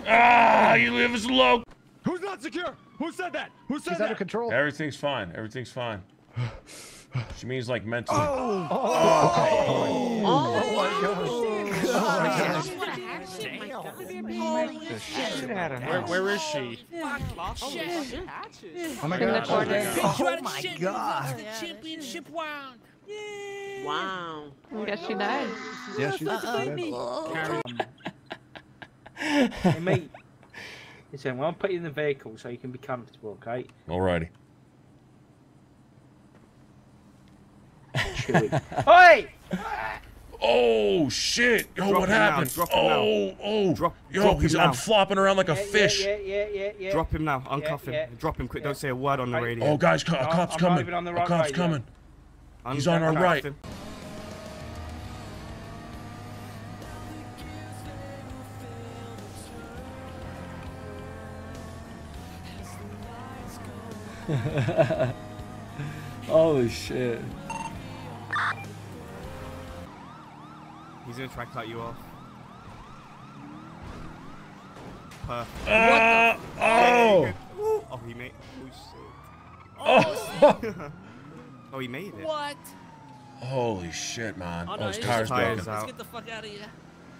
Ah, you leave us alone. Who's not secure? Who said that? Who said She's that? out of control. Everything's fine. Everything's fine. She means like mentally. Oh, oh, oh, oh, oh, oh, oh, oh, oh my gosh. Oh my gosh. In the god. corner. Oh Oh my shit. god. The champion ship wound. Wow. I guess she died. Yeah, she's [laughs] hey, mate. Listen, well, I'll put you in the vehicle so you can be comfortable, okay? Alrighty. Chewy. Oi! [laughs] Oh shit! Yo, Drop what him now, happened? drop him oh, now. oh, Drop- yo, drop he's. I'm flopping around like a Yeah, yeah, fish. Yeah, yeah, yeah, yeah. Drop him now. Uncuff Yeah, him. Drop him quick. Don't say a word on the radio. Oh, guys, co- a cop's I'm not coming. even on the a cop's radio. coming. Un- He's on our right. him. [laughs] Holy shit. He's gonna try to cut you off. Perfect. Uh, oh. Oh, he made. Oh. Oh shit. [laughs] oh, he made it. What? Holy shit, man. Oh, Oh, no, his it's tire's just- broken. Tires Let's out. get the fuck out of here.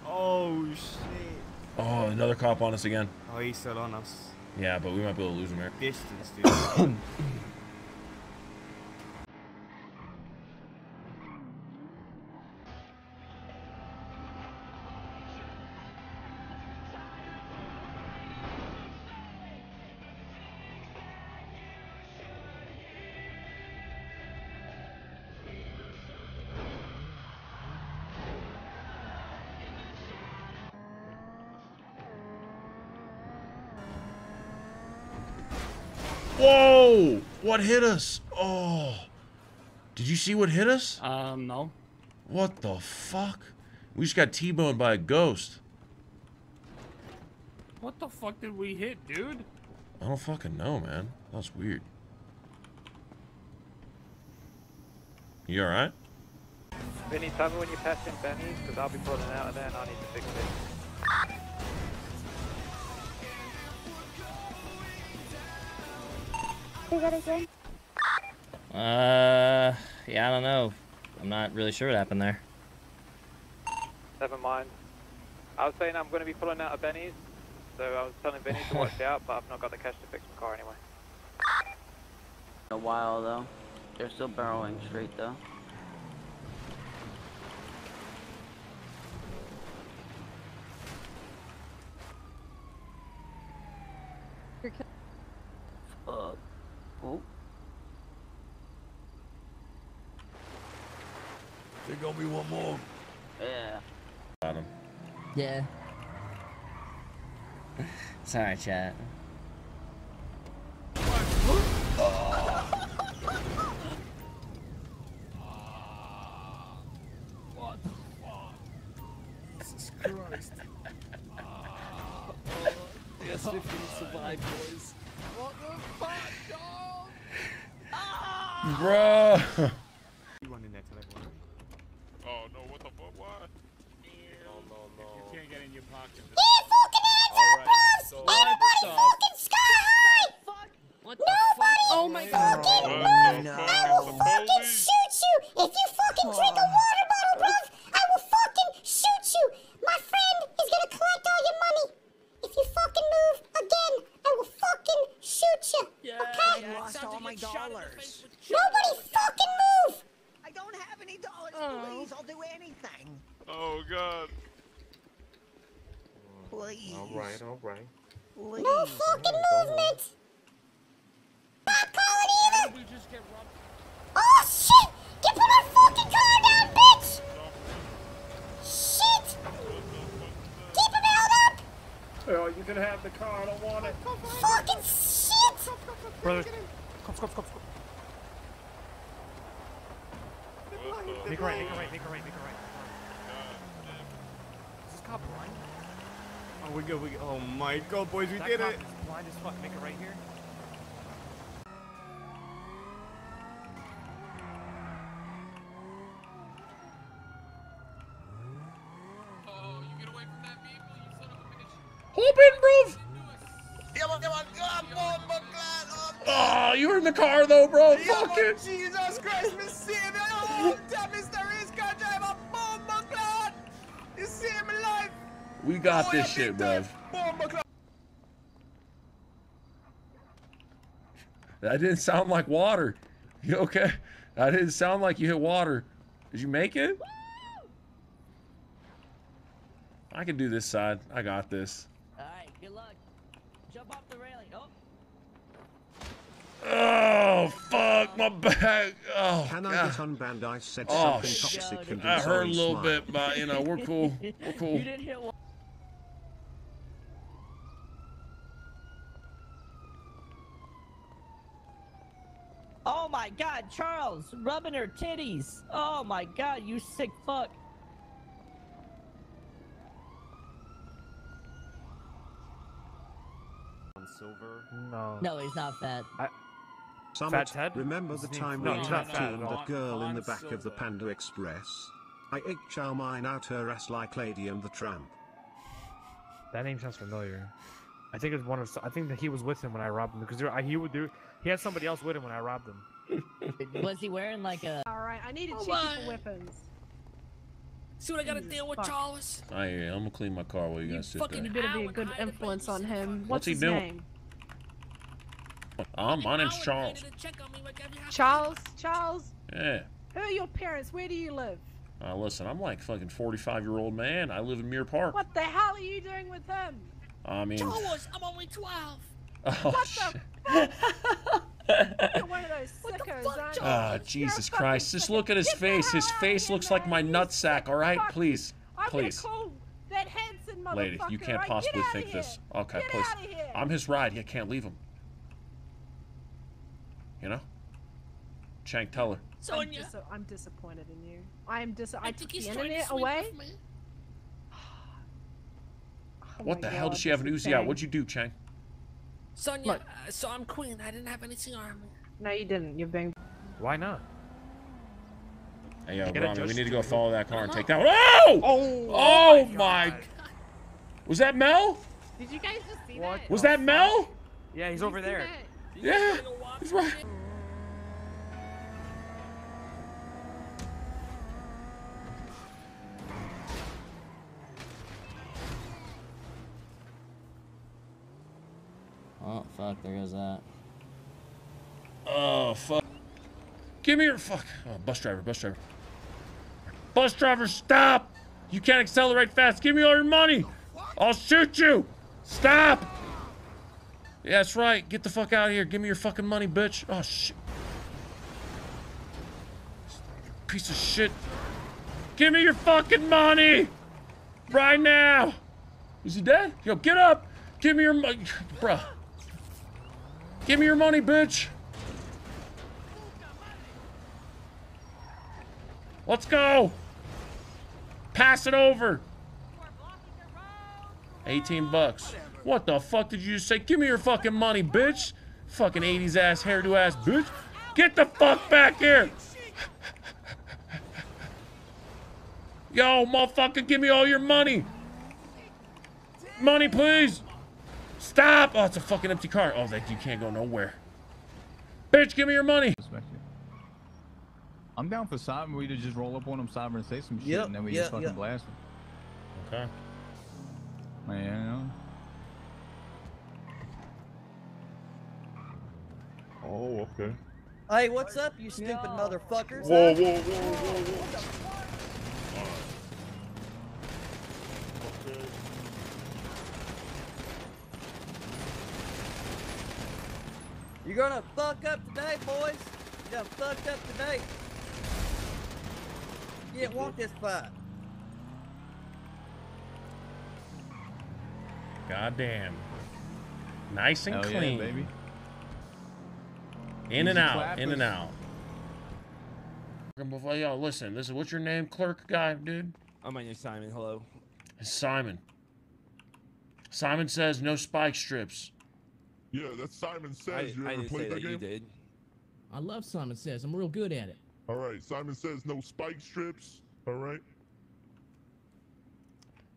Oh shit. Oh, another cop on us again. Oh, he's still on us. Yeah, but we might be able to lose him here. Distance, dude. [coughs] [coughs] What hit us? Oh. Did you see what hit us? Um, no. What the fuck? We just got T-boned by a ghost. What the fuck did we hit, dude? I don't fucking know, man. That's weird. You alright? Benny, tell me when you're passing Benny's, because I'll be pulling out of there and I need to fix it. Say that again. Uh, yeah, I don't know. I'm not really sure what happened there. Never mind. I was saying I'm going to be pulling out of Benny's, so I was telling Benny to watch [laughs] out, but I've not got the cash to fix my car anyway. A while though. They're still barreling straight though. Fuck. Oh. There gonna be one more. Yeah. Got him. Yeah. [laughs] Sorry, chat. What the fuck? Jesus Christ. Yes, if you survive, boys. What the fuck, dog? Bro. You run in there, tell everyone. Oh no, what the fuck? Why? No, no, no. You can't get in your pocket. Alright, so What the fuck? Oh my god. What the fuck? It's the police. shoot you! If you fucking drink a water bottle, bruv, I will fucking shoot you! My friend is gonna collect all your money! If you fucking move again, I will fucking shoot you! okay? I lost all my dollars. Nobody fucking move! I don't have any dollars, please. I'll do anything. Oh god. Please. Alright, alright. Please. No fucking movement! Not calling either! Oh shit! Get put my fucking car down, bitch! Shit! Keep him held up! Oh, you can have the car. I don't want it. Fucking shit! Brother. Cops, cops, cops. Make a right, make a right, make a right, make a right. Is this cop blind? Oh, we go, we go. Oh my god, boys, we That did cop it. is blind as fuck. Make it right here. Hop in, bro. Come on, come on, come on, Oh, you were in the car though, bro. Fuck it. Jesus Christ, me see me. Oh, damn, Mr. Race Car Driver. Boom, McLeod. You see me live. We got this shit, bruv. Boom, McLeod. That didn't sound like water. [laughs] You okay? That didn't sound like you hit water. Did you make it? I can do this side. I got this. Alright, good luck. Jump off the railing. Oh. Oh, fuck, my back. Oh, Can I get unbanned? I said Oh, something shit. toxic and I I'm hurt a little smile. bit, but, you know, we're cool. We're [laughs] cool. You didn't hit one. Oh my god, Charles, rubbing her titties. Oh my god, you sick fuck. Silver. No. No, he's not fat. Summit, Fat Ted? remember the time No, we he's not tapped fat to at all. that girl in the Han back of the Panda Express? I ate chow mein out her ass like Lady and the Tramp. That name sounds familiar. I think it's one of. I think that he was with him when I robbed him because there, I- he would do. He had somebody else with him when I robbed him. Was he wearing like a? All right, I need a cheeky my. for weapons. See what I gotta Jesus deal with, fuck. Charles? I hear you. I'm gonna clean my car while you guys sit there. You better be a good influence on him. What's, What's he his doing? name? Um, my name's Charles. Charles. Charles. Yeah. Who are your parents? Where do you live? Uh, listen, I'm like fucking 45 year old man. I live in Mirror Park. What the hell are you doing with him? I mean, Charles, I'm only 12. [laughs] oh what shit. [laughs] the You're one of those [laughs] sickos, aren't you? Ah, Jesus Christ! Just look at his face. His face looks like my nutsack. All right, please, please, gonna call that handsome motherfucker. lady, you can't possibly Get think this. Okay, Get please. I'm his ride. You can't leave him. You know? Chang, tell her. I'm, dis- I'm disappointed in you. I am dis- I, I took think the he's trying to internet away. [sighs] Oh what my the hell does she have an this Uzi out? What'd you do, Chang? Sonia, Look. uh, so I'm queen. I didn't have anything on me. No, you didn't. You're being. Why not? Hey, yo, Get Rami, we need to go follow that car and take that one. Oh! Oh! Oh my! Was that Mel? Did you guys just see What that? Was that Mel? Yeah, he's over there. Yeah, he's right. Oh fuck, there goes that. Oh fuck! Give me your fuck. Oh, bus driver, bus driver. Bus driver, stop! You can't accelerate fast. Give me all your money. I'll shoot you. Stop. Yeah, that's right. Get the fuck out of here. Give me your fucking money, bitch. Oh shit. Piece of shit. Give me your fucking money. Right now. Is he dead? Yo, get up. Give me your money. Bruh. Give me your money, bitch. Let's go. Pass it over. 18 bucks. What the fuck did you say? Give me your fucking money, bitch. Fucking 80s ass, hairdo ass bitch. Get the fuck back here. Yo, motherfucker, give me all your money. Money, please. Stop. Oh, it's a fucking empty car. Oh, that you can't go nowhere. Bitch, give me your money. I'm down for Cyber. We to just roll up on him, Cyber, and say some shit, Yep, and then we yep, just fucking yep. blast him. Okay. Man, you know. Oh, okay. Hey, what's up, you stupid motherfuckers? Whoa, huh? whoa, whoa, whoa, whoa. You're gonna fuck up today, boys. You're gonna fuck up today. You didn't want this fight. Goddamn. Nice and Hell yeah, clean. baby. In and Easy out. In and clappers. out. Before y'all listen, this is what's your name, clerk guy, dude? I'm on your Simon. Hello. It's Simon. Simon says no spike strips. Yeah, that's Simon I, Says. you I ever didn't say played that. that You did. I love Simon Says. I'm real good at it. All right, Simon says no spike strips. All right.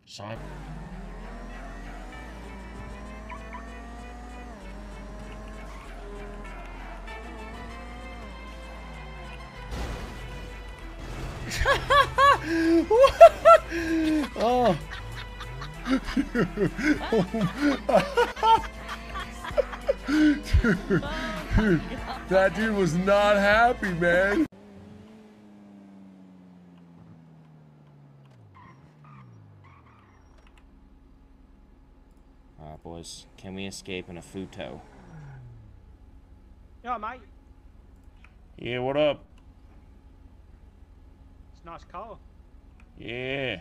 Simon. [laughs] oh. [laughs] [laughs] Dude. dude, that dude was not happy, man. Alright, boys. Can we escape in a futo? Yeah, mate. Yeah, what up? It's a nice car. Yeah.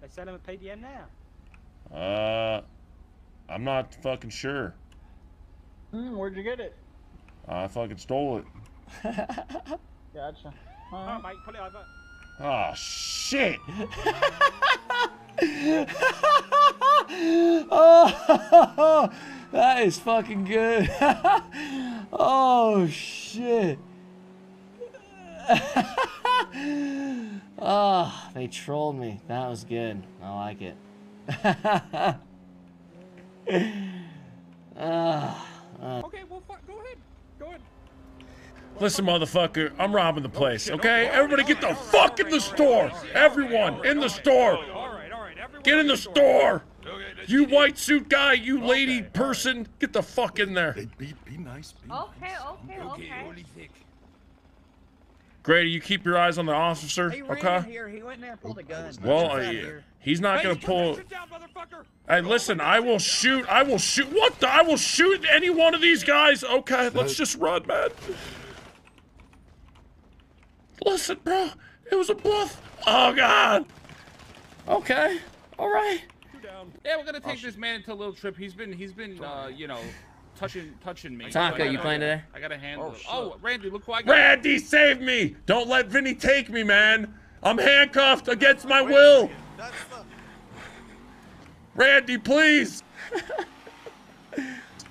They sell them at PDM now. Uh, I'm not fucking sure. Hmm, where'd you get it? I fucking stole it. [laughs] Gotcha. Alright, mate, pull it over. Oh shit! [laughs] oh, that is fucking good. [laughs] oh shit. oh, they trolled me. That was good. I like it. Ah, ah. Okay, well, fuck, go ahead. Go ahead. Listen, motherfucker, I'm robbing the place, okay? Everybody get the fuck in the store! Everyone, in the store! Get in the store! You white suit guy, you lady person, get the fuck in there. Be, be nice. Be Okay, okay, okay. Grady, you keep your eyes on the officer, He ran in okay? here. He went in there and pulled a gun. Well, uh, yeah, he's not gonna pull. Hey, listen, I will shoot. I will shoot. What? The, I will shoot any one of these guys. Okay, let's just run, man. Listen, bro, it was a bluff. Oh God. Okay. All right. Yeah, we're gonna take this man to a little trip. He's been, he's been, uh, you know, touching, touching me. Taco, So you gotta- playing today? I got a handle Oh, shit. Oh, Randy, look who I got. Randy, save me! Don't let Vinny take me, man. I'm handcuffed against my will. Randy, please.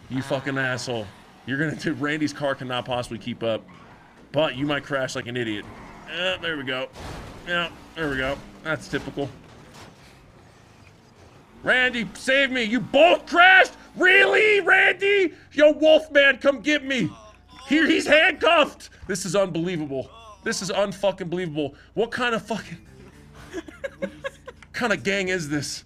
you fucking asshole. You're gonna do. Randy's car cannot possibly keep up, but you might crash like an idiot. Uh, there we go. Yeah, there we go. That's typical. Randy, save me! You both crashed? Really, Randy? Yo, Wolfman, come get me! Here, he's handcuffed! This is unbelievable. This is unfucking believable. What kind of fucking... kind of gang is this?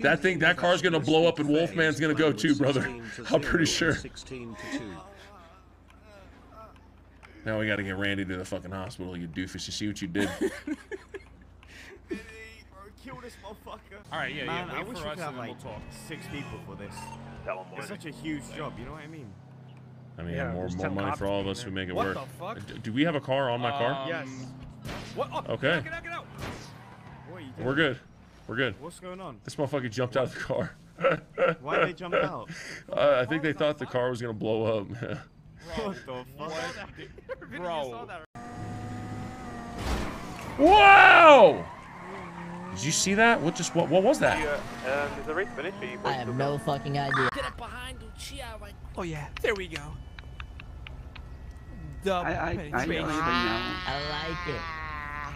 that thing, that car's gonna blow up and Wolfman's gonna go too, brother. I'm pretty sure. 16 to 2. Now we gotta get Randy to the fucking hospital, you doofus. You see what you did? Kill this motherfucker. All right, yeah, Man, yeah. I wish for we us could have like we'll talk. six people for this. Tell 'em It's such a huge job. You know what I mean? I mean, Yeah, more, more money for all of us who make it What work. the fuck? Do we have a car on my car? Yes. What? Oh, Okay. Get out, get out. What are you? We're good. We're good. What's going on? This motherfucker jumped out of the car. [laughs] Why'd they jump out? [laughs] Uh, I think they thought the car was gonna blow up. [laughs] What the fuck? Bro. Whoa! Did you see that? What just what? What was that? Um, is the race finished? Or you I have no fucking idea. Get up behind Lucia like Oh yeah, there we go. The I- I- I penetration. don't even I like it.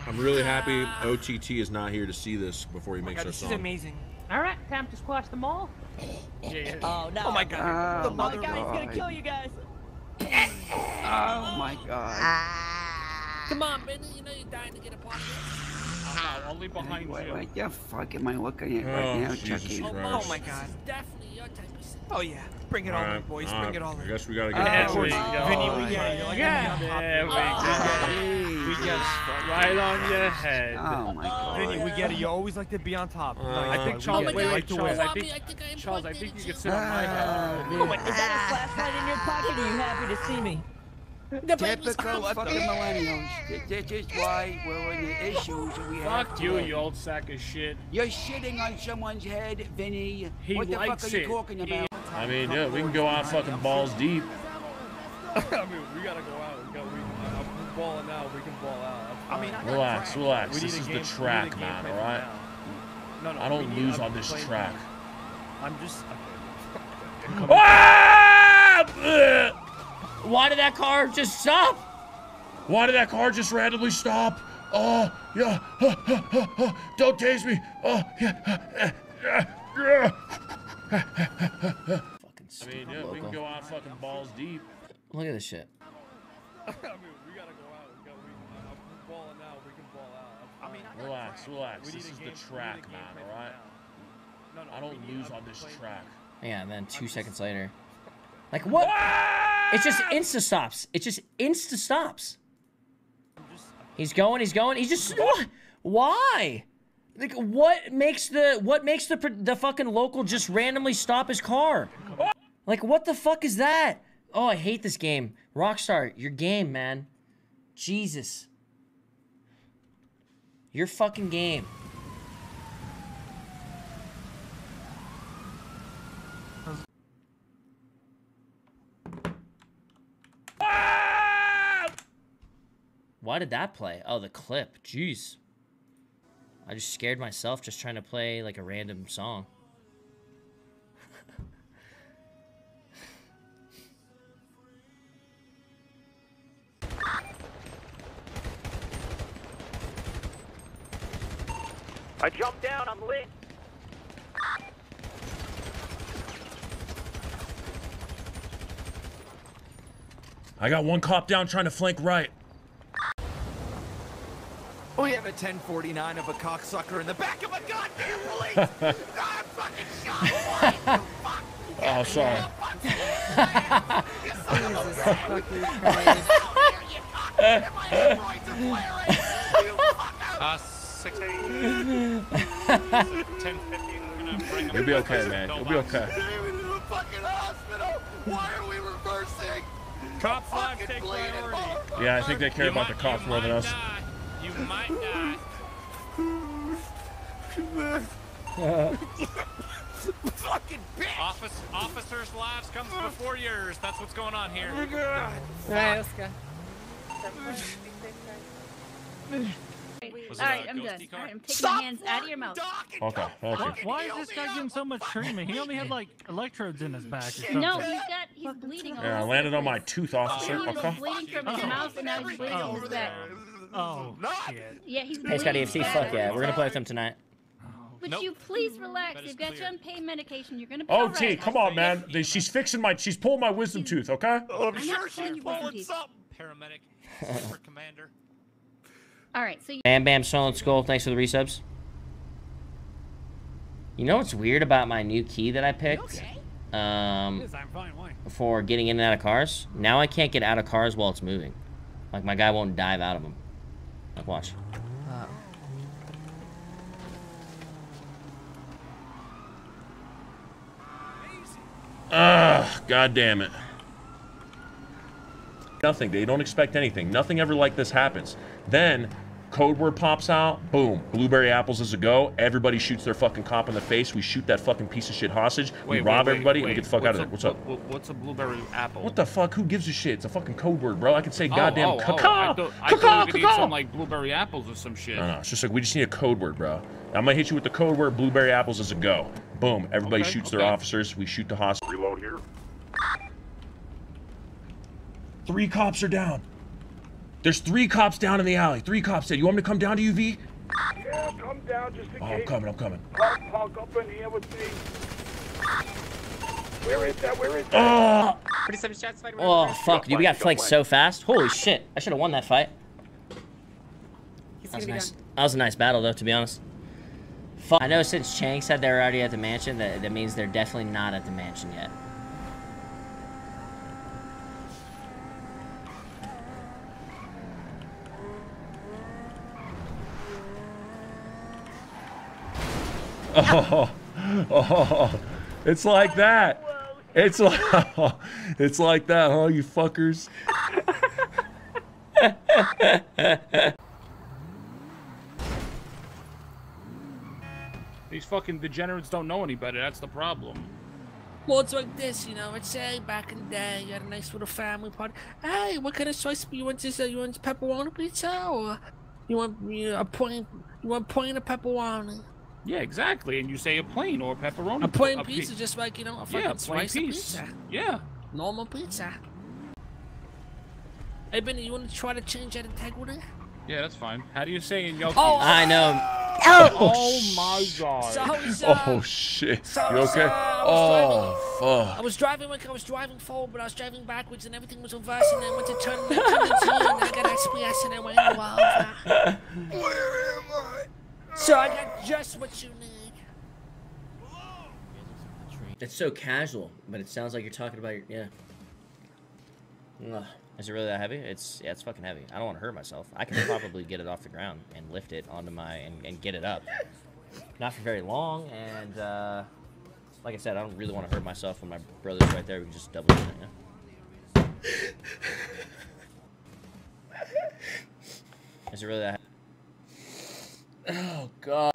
I'm really happy OTT is not here to see this before he Oh makes God, our this is amazing. All right, time to squash them all. Oh no! Oh my God. Oh the my Oh mother. god, he's gonna kill you guys. Oh my god. Come on, Benny. You know you're dying to get a part of No, only behind What, you. what the fuck am I looking at Oh, right now, Jesus Chucky? Christ. Oh my God. Definitely your type of shit. Oh yeah. Bring it all in, Alright, boys. alright. Bring it all I guess we gotta get of course. There we go. Vinny, we got you. Like, Yeah. yeah. There we go. We Jesus got fucking right on your head. Oh my god. Vinny, we get it. You always like to be on top. Uh, I think Charles, get wait, wait, like to Charles, win. I think, I think I Charles, I think you can sit on my head. Ah, Oh my, is that a flashlight in your pocket? Are you happy to see me? The Typical cool. fucking millennials. This this is why we're in the issues that we have Fuck you, today. you old sack of shit. You're shitting on someone's head, Vinny. He what the likes fuck are you it. talking He- about? I mean, yeah, we can go out fucking balls deep. [laughs] I mean, we gotta go out. We gotta, we, I'm balling out. We can ball out. I mean, I got Relax, time. relax. We This need a is game- the we need a track, man. plan All for right. now. No, no. I don't need- lose I'm on this playing- track. I'm just. [laughs] Ah! [laughs] Ugh! Why did that car just stop? Why did that car just randomly stop? Oh, yeah. Don't tase me. Oh, yeah. Fucking I stupid mean, yeah, we can go out fucking balls deep. Look at this shit. [laughs] I mean, we gotta go out. We got, we, I'm balling out. We can ball out. I mean, I Relax, time. relax. We This is the we need a track, man. plan All for right. now. No, no, I don't lose on this track. Yeah, and then two seconds later. Like what? It's just insta stops. It's just insta stops. He's going. He's going. He's just what? Why? Like what makes the what makes the the fucking local just randomly stop his car? Like what the fuck is that? Oh, I hate this game. Rockstar, your game, man. Jesus. Your fucking game. Why did that play? Oh, the clip. Jeez. I just scared myself just trying to play like a random song. I jumped down, I'm lit. I got one cop down trying to flank right. We have a 1049 of a cocksucker in the back of a goddamn police! [laughs] I'm fucking shot! [laughs] Oh, sorry. Uh, 6 8. 10 15. We're gonna bring him You'll be okay, man. You'll be okay. fucking hospital! Why are we reversing? Cop flag, take priority. Yeah, I think they care You about might- the cops more than us. die. You might [laughs] die. fucking bitch! Office, officers' lives comes before yours. That's what's going on here. Alright, let's go. [laughs] Was it Alright, a I'm done. car? Alright, I'm taking my hands out of your mouth. Okay, thank you. Why, why is this guy getting so much treatment? He only had like electrodes in his back. Or. No, he's got, he's bleeding Yeah, I landed on my tooth, officer. He was Okay. bleeding from his Oh. mouth and now he's bleeding from his back. Oh, shit. Yeah, he's Hey, Scott bleeding EFC, bad. fuck yeah. We're gonna play with him tonight. Would Nope. you please relax? That is You've got you clear. on pain medication. You're gonna be Oh, alright. T, come on, man. They- She's fixing my. She's pulling my wisdom tooth. Okay. I'm I'm sure she's pulling your wisdom something. Paramedic, [laughs] super commander. Alright, so you Bam Bam Solid Skull, thanks for the resubs. You know what's weird about my new key that I picked? Um, Yes, I'm fine. Why? for getting in and out of cars. Now I can't get out of cars while it's moving. Like my guy won't dive out of them. Like watch. Ugh, god damn it. Nothing. They don't expect anything. Nothing ever like this happens. Then, code word pops out. Boom. Blueberry apples is a go. Everybody shoots their fucking cop in the face. We shoot that fucking piece of shit hostage. we rob everybody and we get the fuck out of there. What's up? What, what's a blueberry apple? What the fuck? Who gives a shit? It's a fucking code word, bro. I can say Oh, goddamn oh, oh, caca. I thought, I caca, thought we could eat caca. some like blueberry apples or some shit. No, no. It's just like we just need a code word, bro. I'm gonna hit you with the code word. Blueberry apples is a go. Boom. Everybody Okay, shoots their officers. We shoot the hostage. Reload here. Three cops are down. There's three cops down in the alley. Three cops dead. You want me to come down to you, V? Yeah, come down just in Oh, I'm coming. I'm coming. Park, park up in here with me. Where is that? Where is that? Oh. Forty-seven shots. Fight Oh fuck, dude, we got flanked so fast. Holy shit! I should have won that fight. He's That was nice. done. That was a nice battle, though, to be honest. Fuck. I know since Chang said they're already at the mansion, that, that means they're definitely not at the mansion yet. Oh, [laughs] oh, it's like that. It's like, [laughs] it's like that, huh, you fuckers? [laughs] These fucking degenerates don't know any better. That's the problem. Well, it's like this, you know. It's say back in the day, you had a nice little family party. Hey, what kind of sauce you want? This, uh, you want pepperoni pizza or you want you know, a point? You want point or pepperoni? Yeah, exactly. And you say a plain or a pepperoni. A plain a pi- pizza, just like you know, a Yeah, fucking plain slice of piece. pizza. Yeah. Normal pizza. Hey, Benny, you want to try to change that integrity? Yeah, that's fine. How do you say in Yelp? Oh, I know. Oh, oh my god. So, oh, so, Oh shit. so, You okay? so, I was Oh I was driving like I was driving forward, but I was driving backwards, and everything was reversed. And I went to turn, and I turned into you, and I got SPS, and I went over. [laughs] Where am I? So I got just what you need. It's so casual, but it sounds like you're talking about your yeah. Ugh. Is it really that heavy? It's yeah, it's fucking heavy. I don't want to hurt myself. I can probably get it off the ground and lift it onto my and, and get it up. Not for very long, and uh, like I said, I don't really want to hurt myself when my brother's right there. We can just double it. Yeah. Is it really that? Oh god.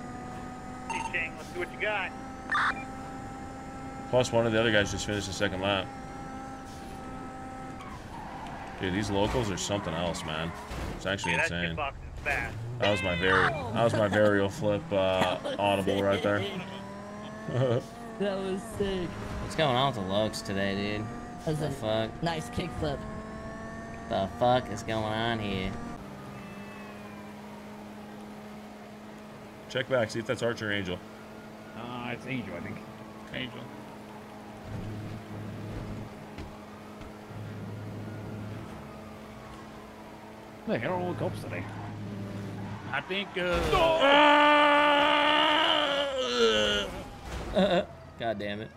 Hey, Chang, let's see what you got. Plus, one of the other guys just finished the second lap. Dude, these locals are something else, man. It's actually Yeah, insane. jukebox is fast. That was my very, that was my varial flip uh, audible right there. [laughs] That was sick. What's going on with the looks today, dude? That's the a fuck? Nice kickflip. The fuck is going on here? Check back, see if that's Archer or Angel. Uh, it's Angel, I think. Angel. The hell are all the cops today? I think, uh... God damn it.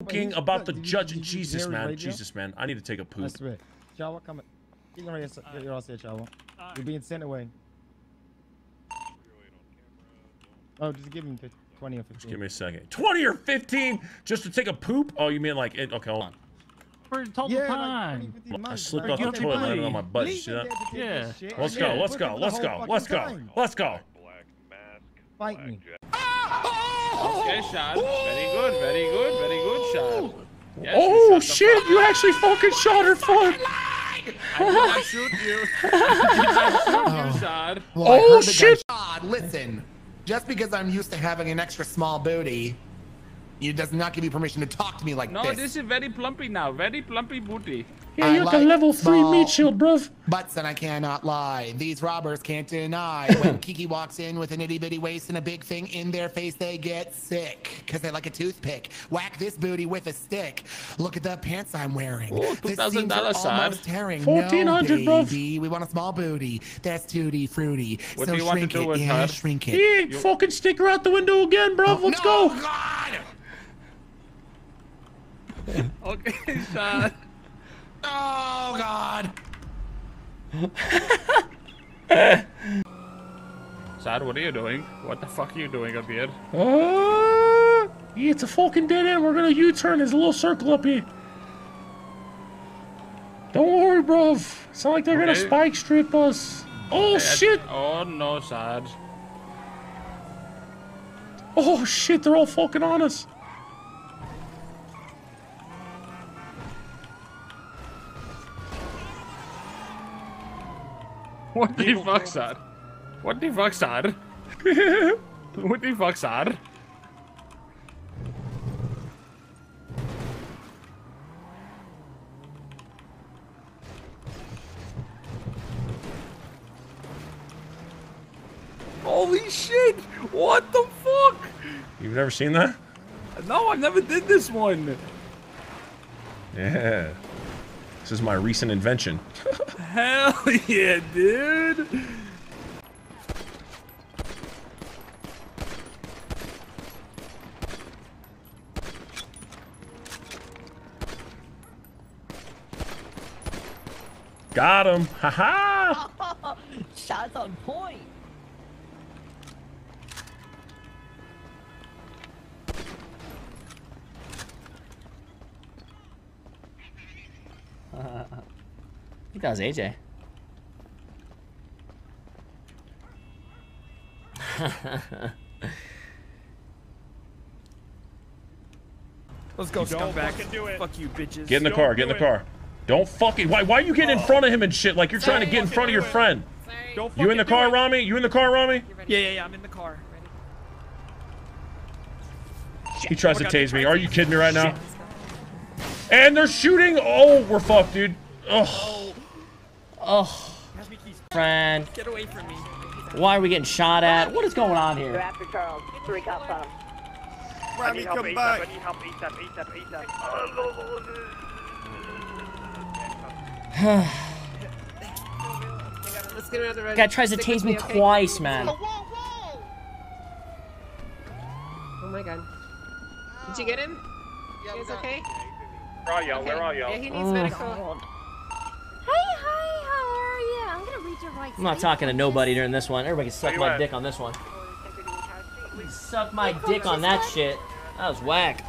Talking about the judge and Jesus, man. radio? Jesus, man. I need to take a poop. I swear. Chawa, come. You're gonna you're all set, Chawa. You're being sent away. Oh, just give him 20 or 15. Just give me a second. 20 or 15 just to take a poop? Oh, you mean like, it, okay, hold on. For total Yeah, like 20, I slipped like, off the toilet, can landed on my butt. You Leave see that? there to take Yeah. Let's go, let's go, let's go, let's go, let's go. Fight me. Okay, shot. Very good, very good, very good oh, shot. Yes, oh, you shot shit, you actually fucking shot her foot. I did not shoot you. I did not shoot you, Shad. Well, I Oh, heard shit. gunshot. Listen, just because I'm used to having an extra small booty, it does not give you permission to talk to me like No, this. No, this is very plumpy now. Very plumpy booty. Yeah, I you're at the level 3 small meat shield, bruv. Butts and I cannot lie. These robbers can't deny [coughs] when Kiki walks in with an itty bitty waist and a big thing in their face, they get sick because they like a toothpick. Whack this booty with a stick. Look at the pants I'm wearing. Ooh, This $2,000 seams side. almost tearing. 1400, no, bruv. We want a small booty. That's tutti fruity. What so do you want to shrink do it, with yeah, her? shrink it. He ain't fucking stick her out the window again, bruv. Oh, Let's no, go. God! [laughs] Okay, Shad. Oh God! [laughs] Sad, what are you doing? What the fuck are you doing up here? Uh, yeah, it's a fucking dead end. We're gonna U-turn. There's a little circle up here. Don't worry, bruv. It's not like they're gonna spike strip us. Oh, Hey, shit. Oh no, Sad. Oh, shit. They're all fucking on us. [laughs] What the fuck, Shad? What the fuck, Shad? [laughs] what the fuck, Shad? Holy shit! What the fuck? You've never seen that? No, I never did this one. Yeah. This is my recent invention. Hell yeah, dude. Got him. Ha ha. [laughs] Shots on point. I think that was AJ. Let's go, Don't scumbag. fucking do it. Fuck you, bitches. Get in the Don't car. Get in do the it. car. Don't fucking. Why? Why are you getting in oh. front of him and shit? Like you're trying to get in front of your friend. Don't You in the car, it. Rami? You in the car, Rami? Yeah, yeah, yeah. I'm in the car. He tries Oh to God, tase me. Are you kidding me right now? And they're shooting. Oh, we're fucked, dude. Ugh. Oh. Oh, friend. Get away from me. Why are we getting shot at? What is going on They're here? after Charles. Three cops on him. I need help come ASAP, back. I need help ASAP, ASAP, ASAP. Let's get her on the road. Guy tries to Stick tase with me okay? twice, man. Oh, oh my god. Did you get him? Yeah, He's okay? Where are y'all? Where are y'all? Yeah, he needs Oh. medical. Hey, hi, how are you? I'm gonna read your rights. I'm not talking to nobody during this one. Everybody can suck my at? dick on this one. Suck my dick on that shit. That was whack.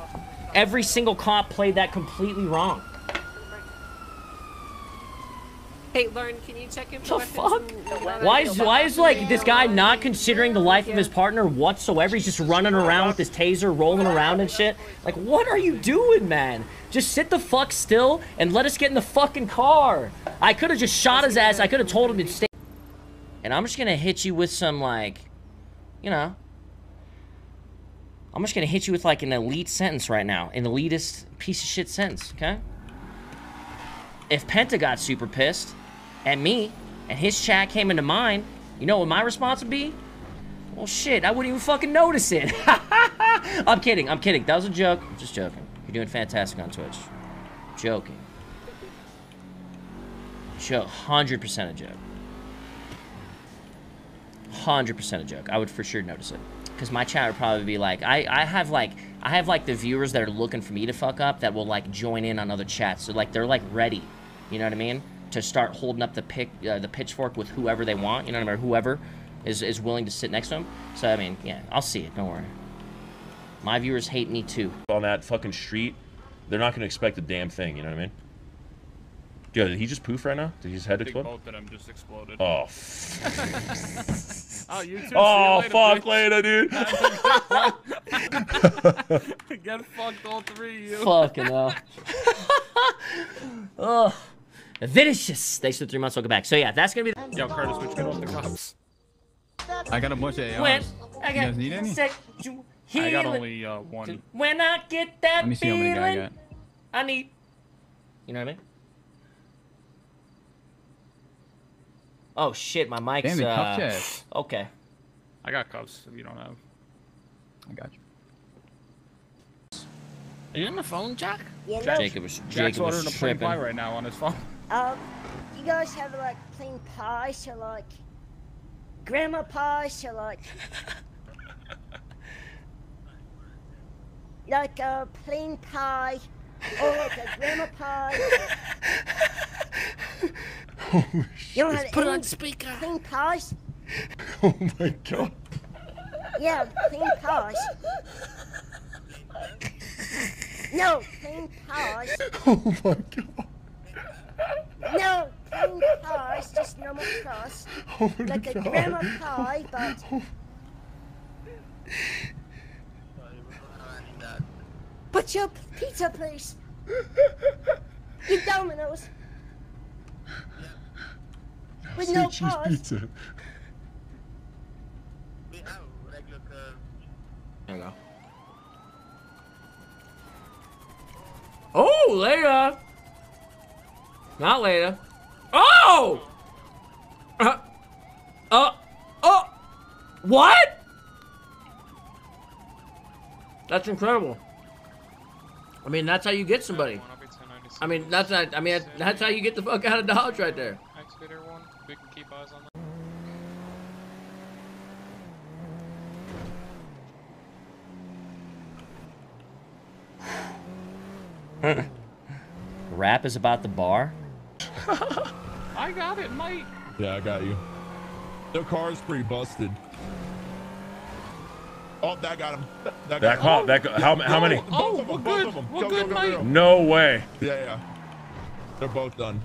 Every single cop played that completely wrong. Hey, Lauren, can you check him The for weapons fuck? Why is why is like this guy not considering the life of his partner whatsoever? He's just running around with his taser, rolling around and shit. Like, what are you doing, man? Just sit the fuck still and let us get in the fucking car. I could have just shot his ass. I could have told him to stay. And I'm just gonna hit you with some like, you know. I'm just gonna hit you with like an elite sentence right now, an elitist piece of shit sentence. Okay. If Penta got super pissed at me and his chat came into mine, you know what my response would be? Well, shit, I wouldn't even fucking notice it. [laughs] I'm kidding. I'm kidding. That was a joke. I'm just joking. You're doing fantastic on Twitch. Joking. Joke. 100% a joke. 100% a joke. I would for sure notice it. Because my chat would probably be like, I, I have like, I have like the viewers that are looking for me to fuck up that will like join in on other chats. So like, they're like ready. You know what I mean? To start holding up the pick, uh, the pitchfork with whoever they want. You know what I mean? Or whoever is, is willing to sit next to them. So I mean, yeah, I'll see it. Don't worry. My viewers hate me too. On that fucking street, they're not gonna expect a damn thing. You know what I mean? Yo, did he just poof right now? Did his head I think explode? both of them just exploded. Oh. [laughs] [laughs] [laughs] oh, you too. See Oh, you fuck later, later, dude. bitch. [laughs] Get fucked, all three of you. Fucking hell. [laughs] oh. Vinicius. Thanks for the three months. Welcome back. So yeah, that's gonna be. The- Yo, Curtis, which get off the cops? I got a bunch of ARs. when I you got guys need any? sexual I got only uh, one. When I get that Let me see how many feeling, I got. I need. You know what I mean? Oh shit, my mic's. Damn, uh, cuffed your. Okay. I got cuffs if you don't have. I got you. Are you on the phone, Jack? Yeah, no. Jacob was Jack's Jacob ordering was a plain pie right now on his phone. Um, you guys have like plain pie, so like grandma pie, so like [laughs] like a plain pie or like a grandma pie. [laughs] You don't have Put it on speaker. plain pies? [laughs] Oh my god. Yeah, plain pies. No, plain pies. [laughs] Oh my god. No, plain pies, just normal crust. Oh my like a grandma pie, but. [laughs] Oh. But your pizza please. Your Domino's. With no Sweet cheese pizza. There you go. Oh, later. Not later. Oh! Uh, uh, oh! What? That's incredible. I mean, that's how you get somebody. I mean, that's not, I mean, that's, that's how you get the fuck out of Dodge right there. Excavator one, we can keep eyes on that. [laughs] Rap is about the bar. [laughs] I got it, mate. Yeah, I got you. Their car's pretty busted. Oh, that got him. That, That got cop- him. that co- how- how oh, many? Both Oh, of them, we're both good. of them. We're Go, good, go, go, mate. No way. Yeah, yeah. They're both done.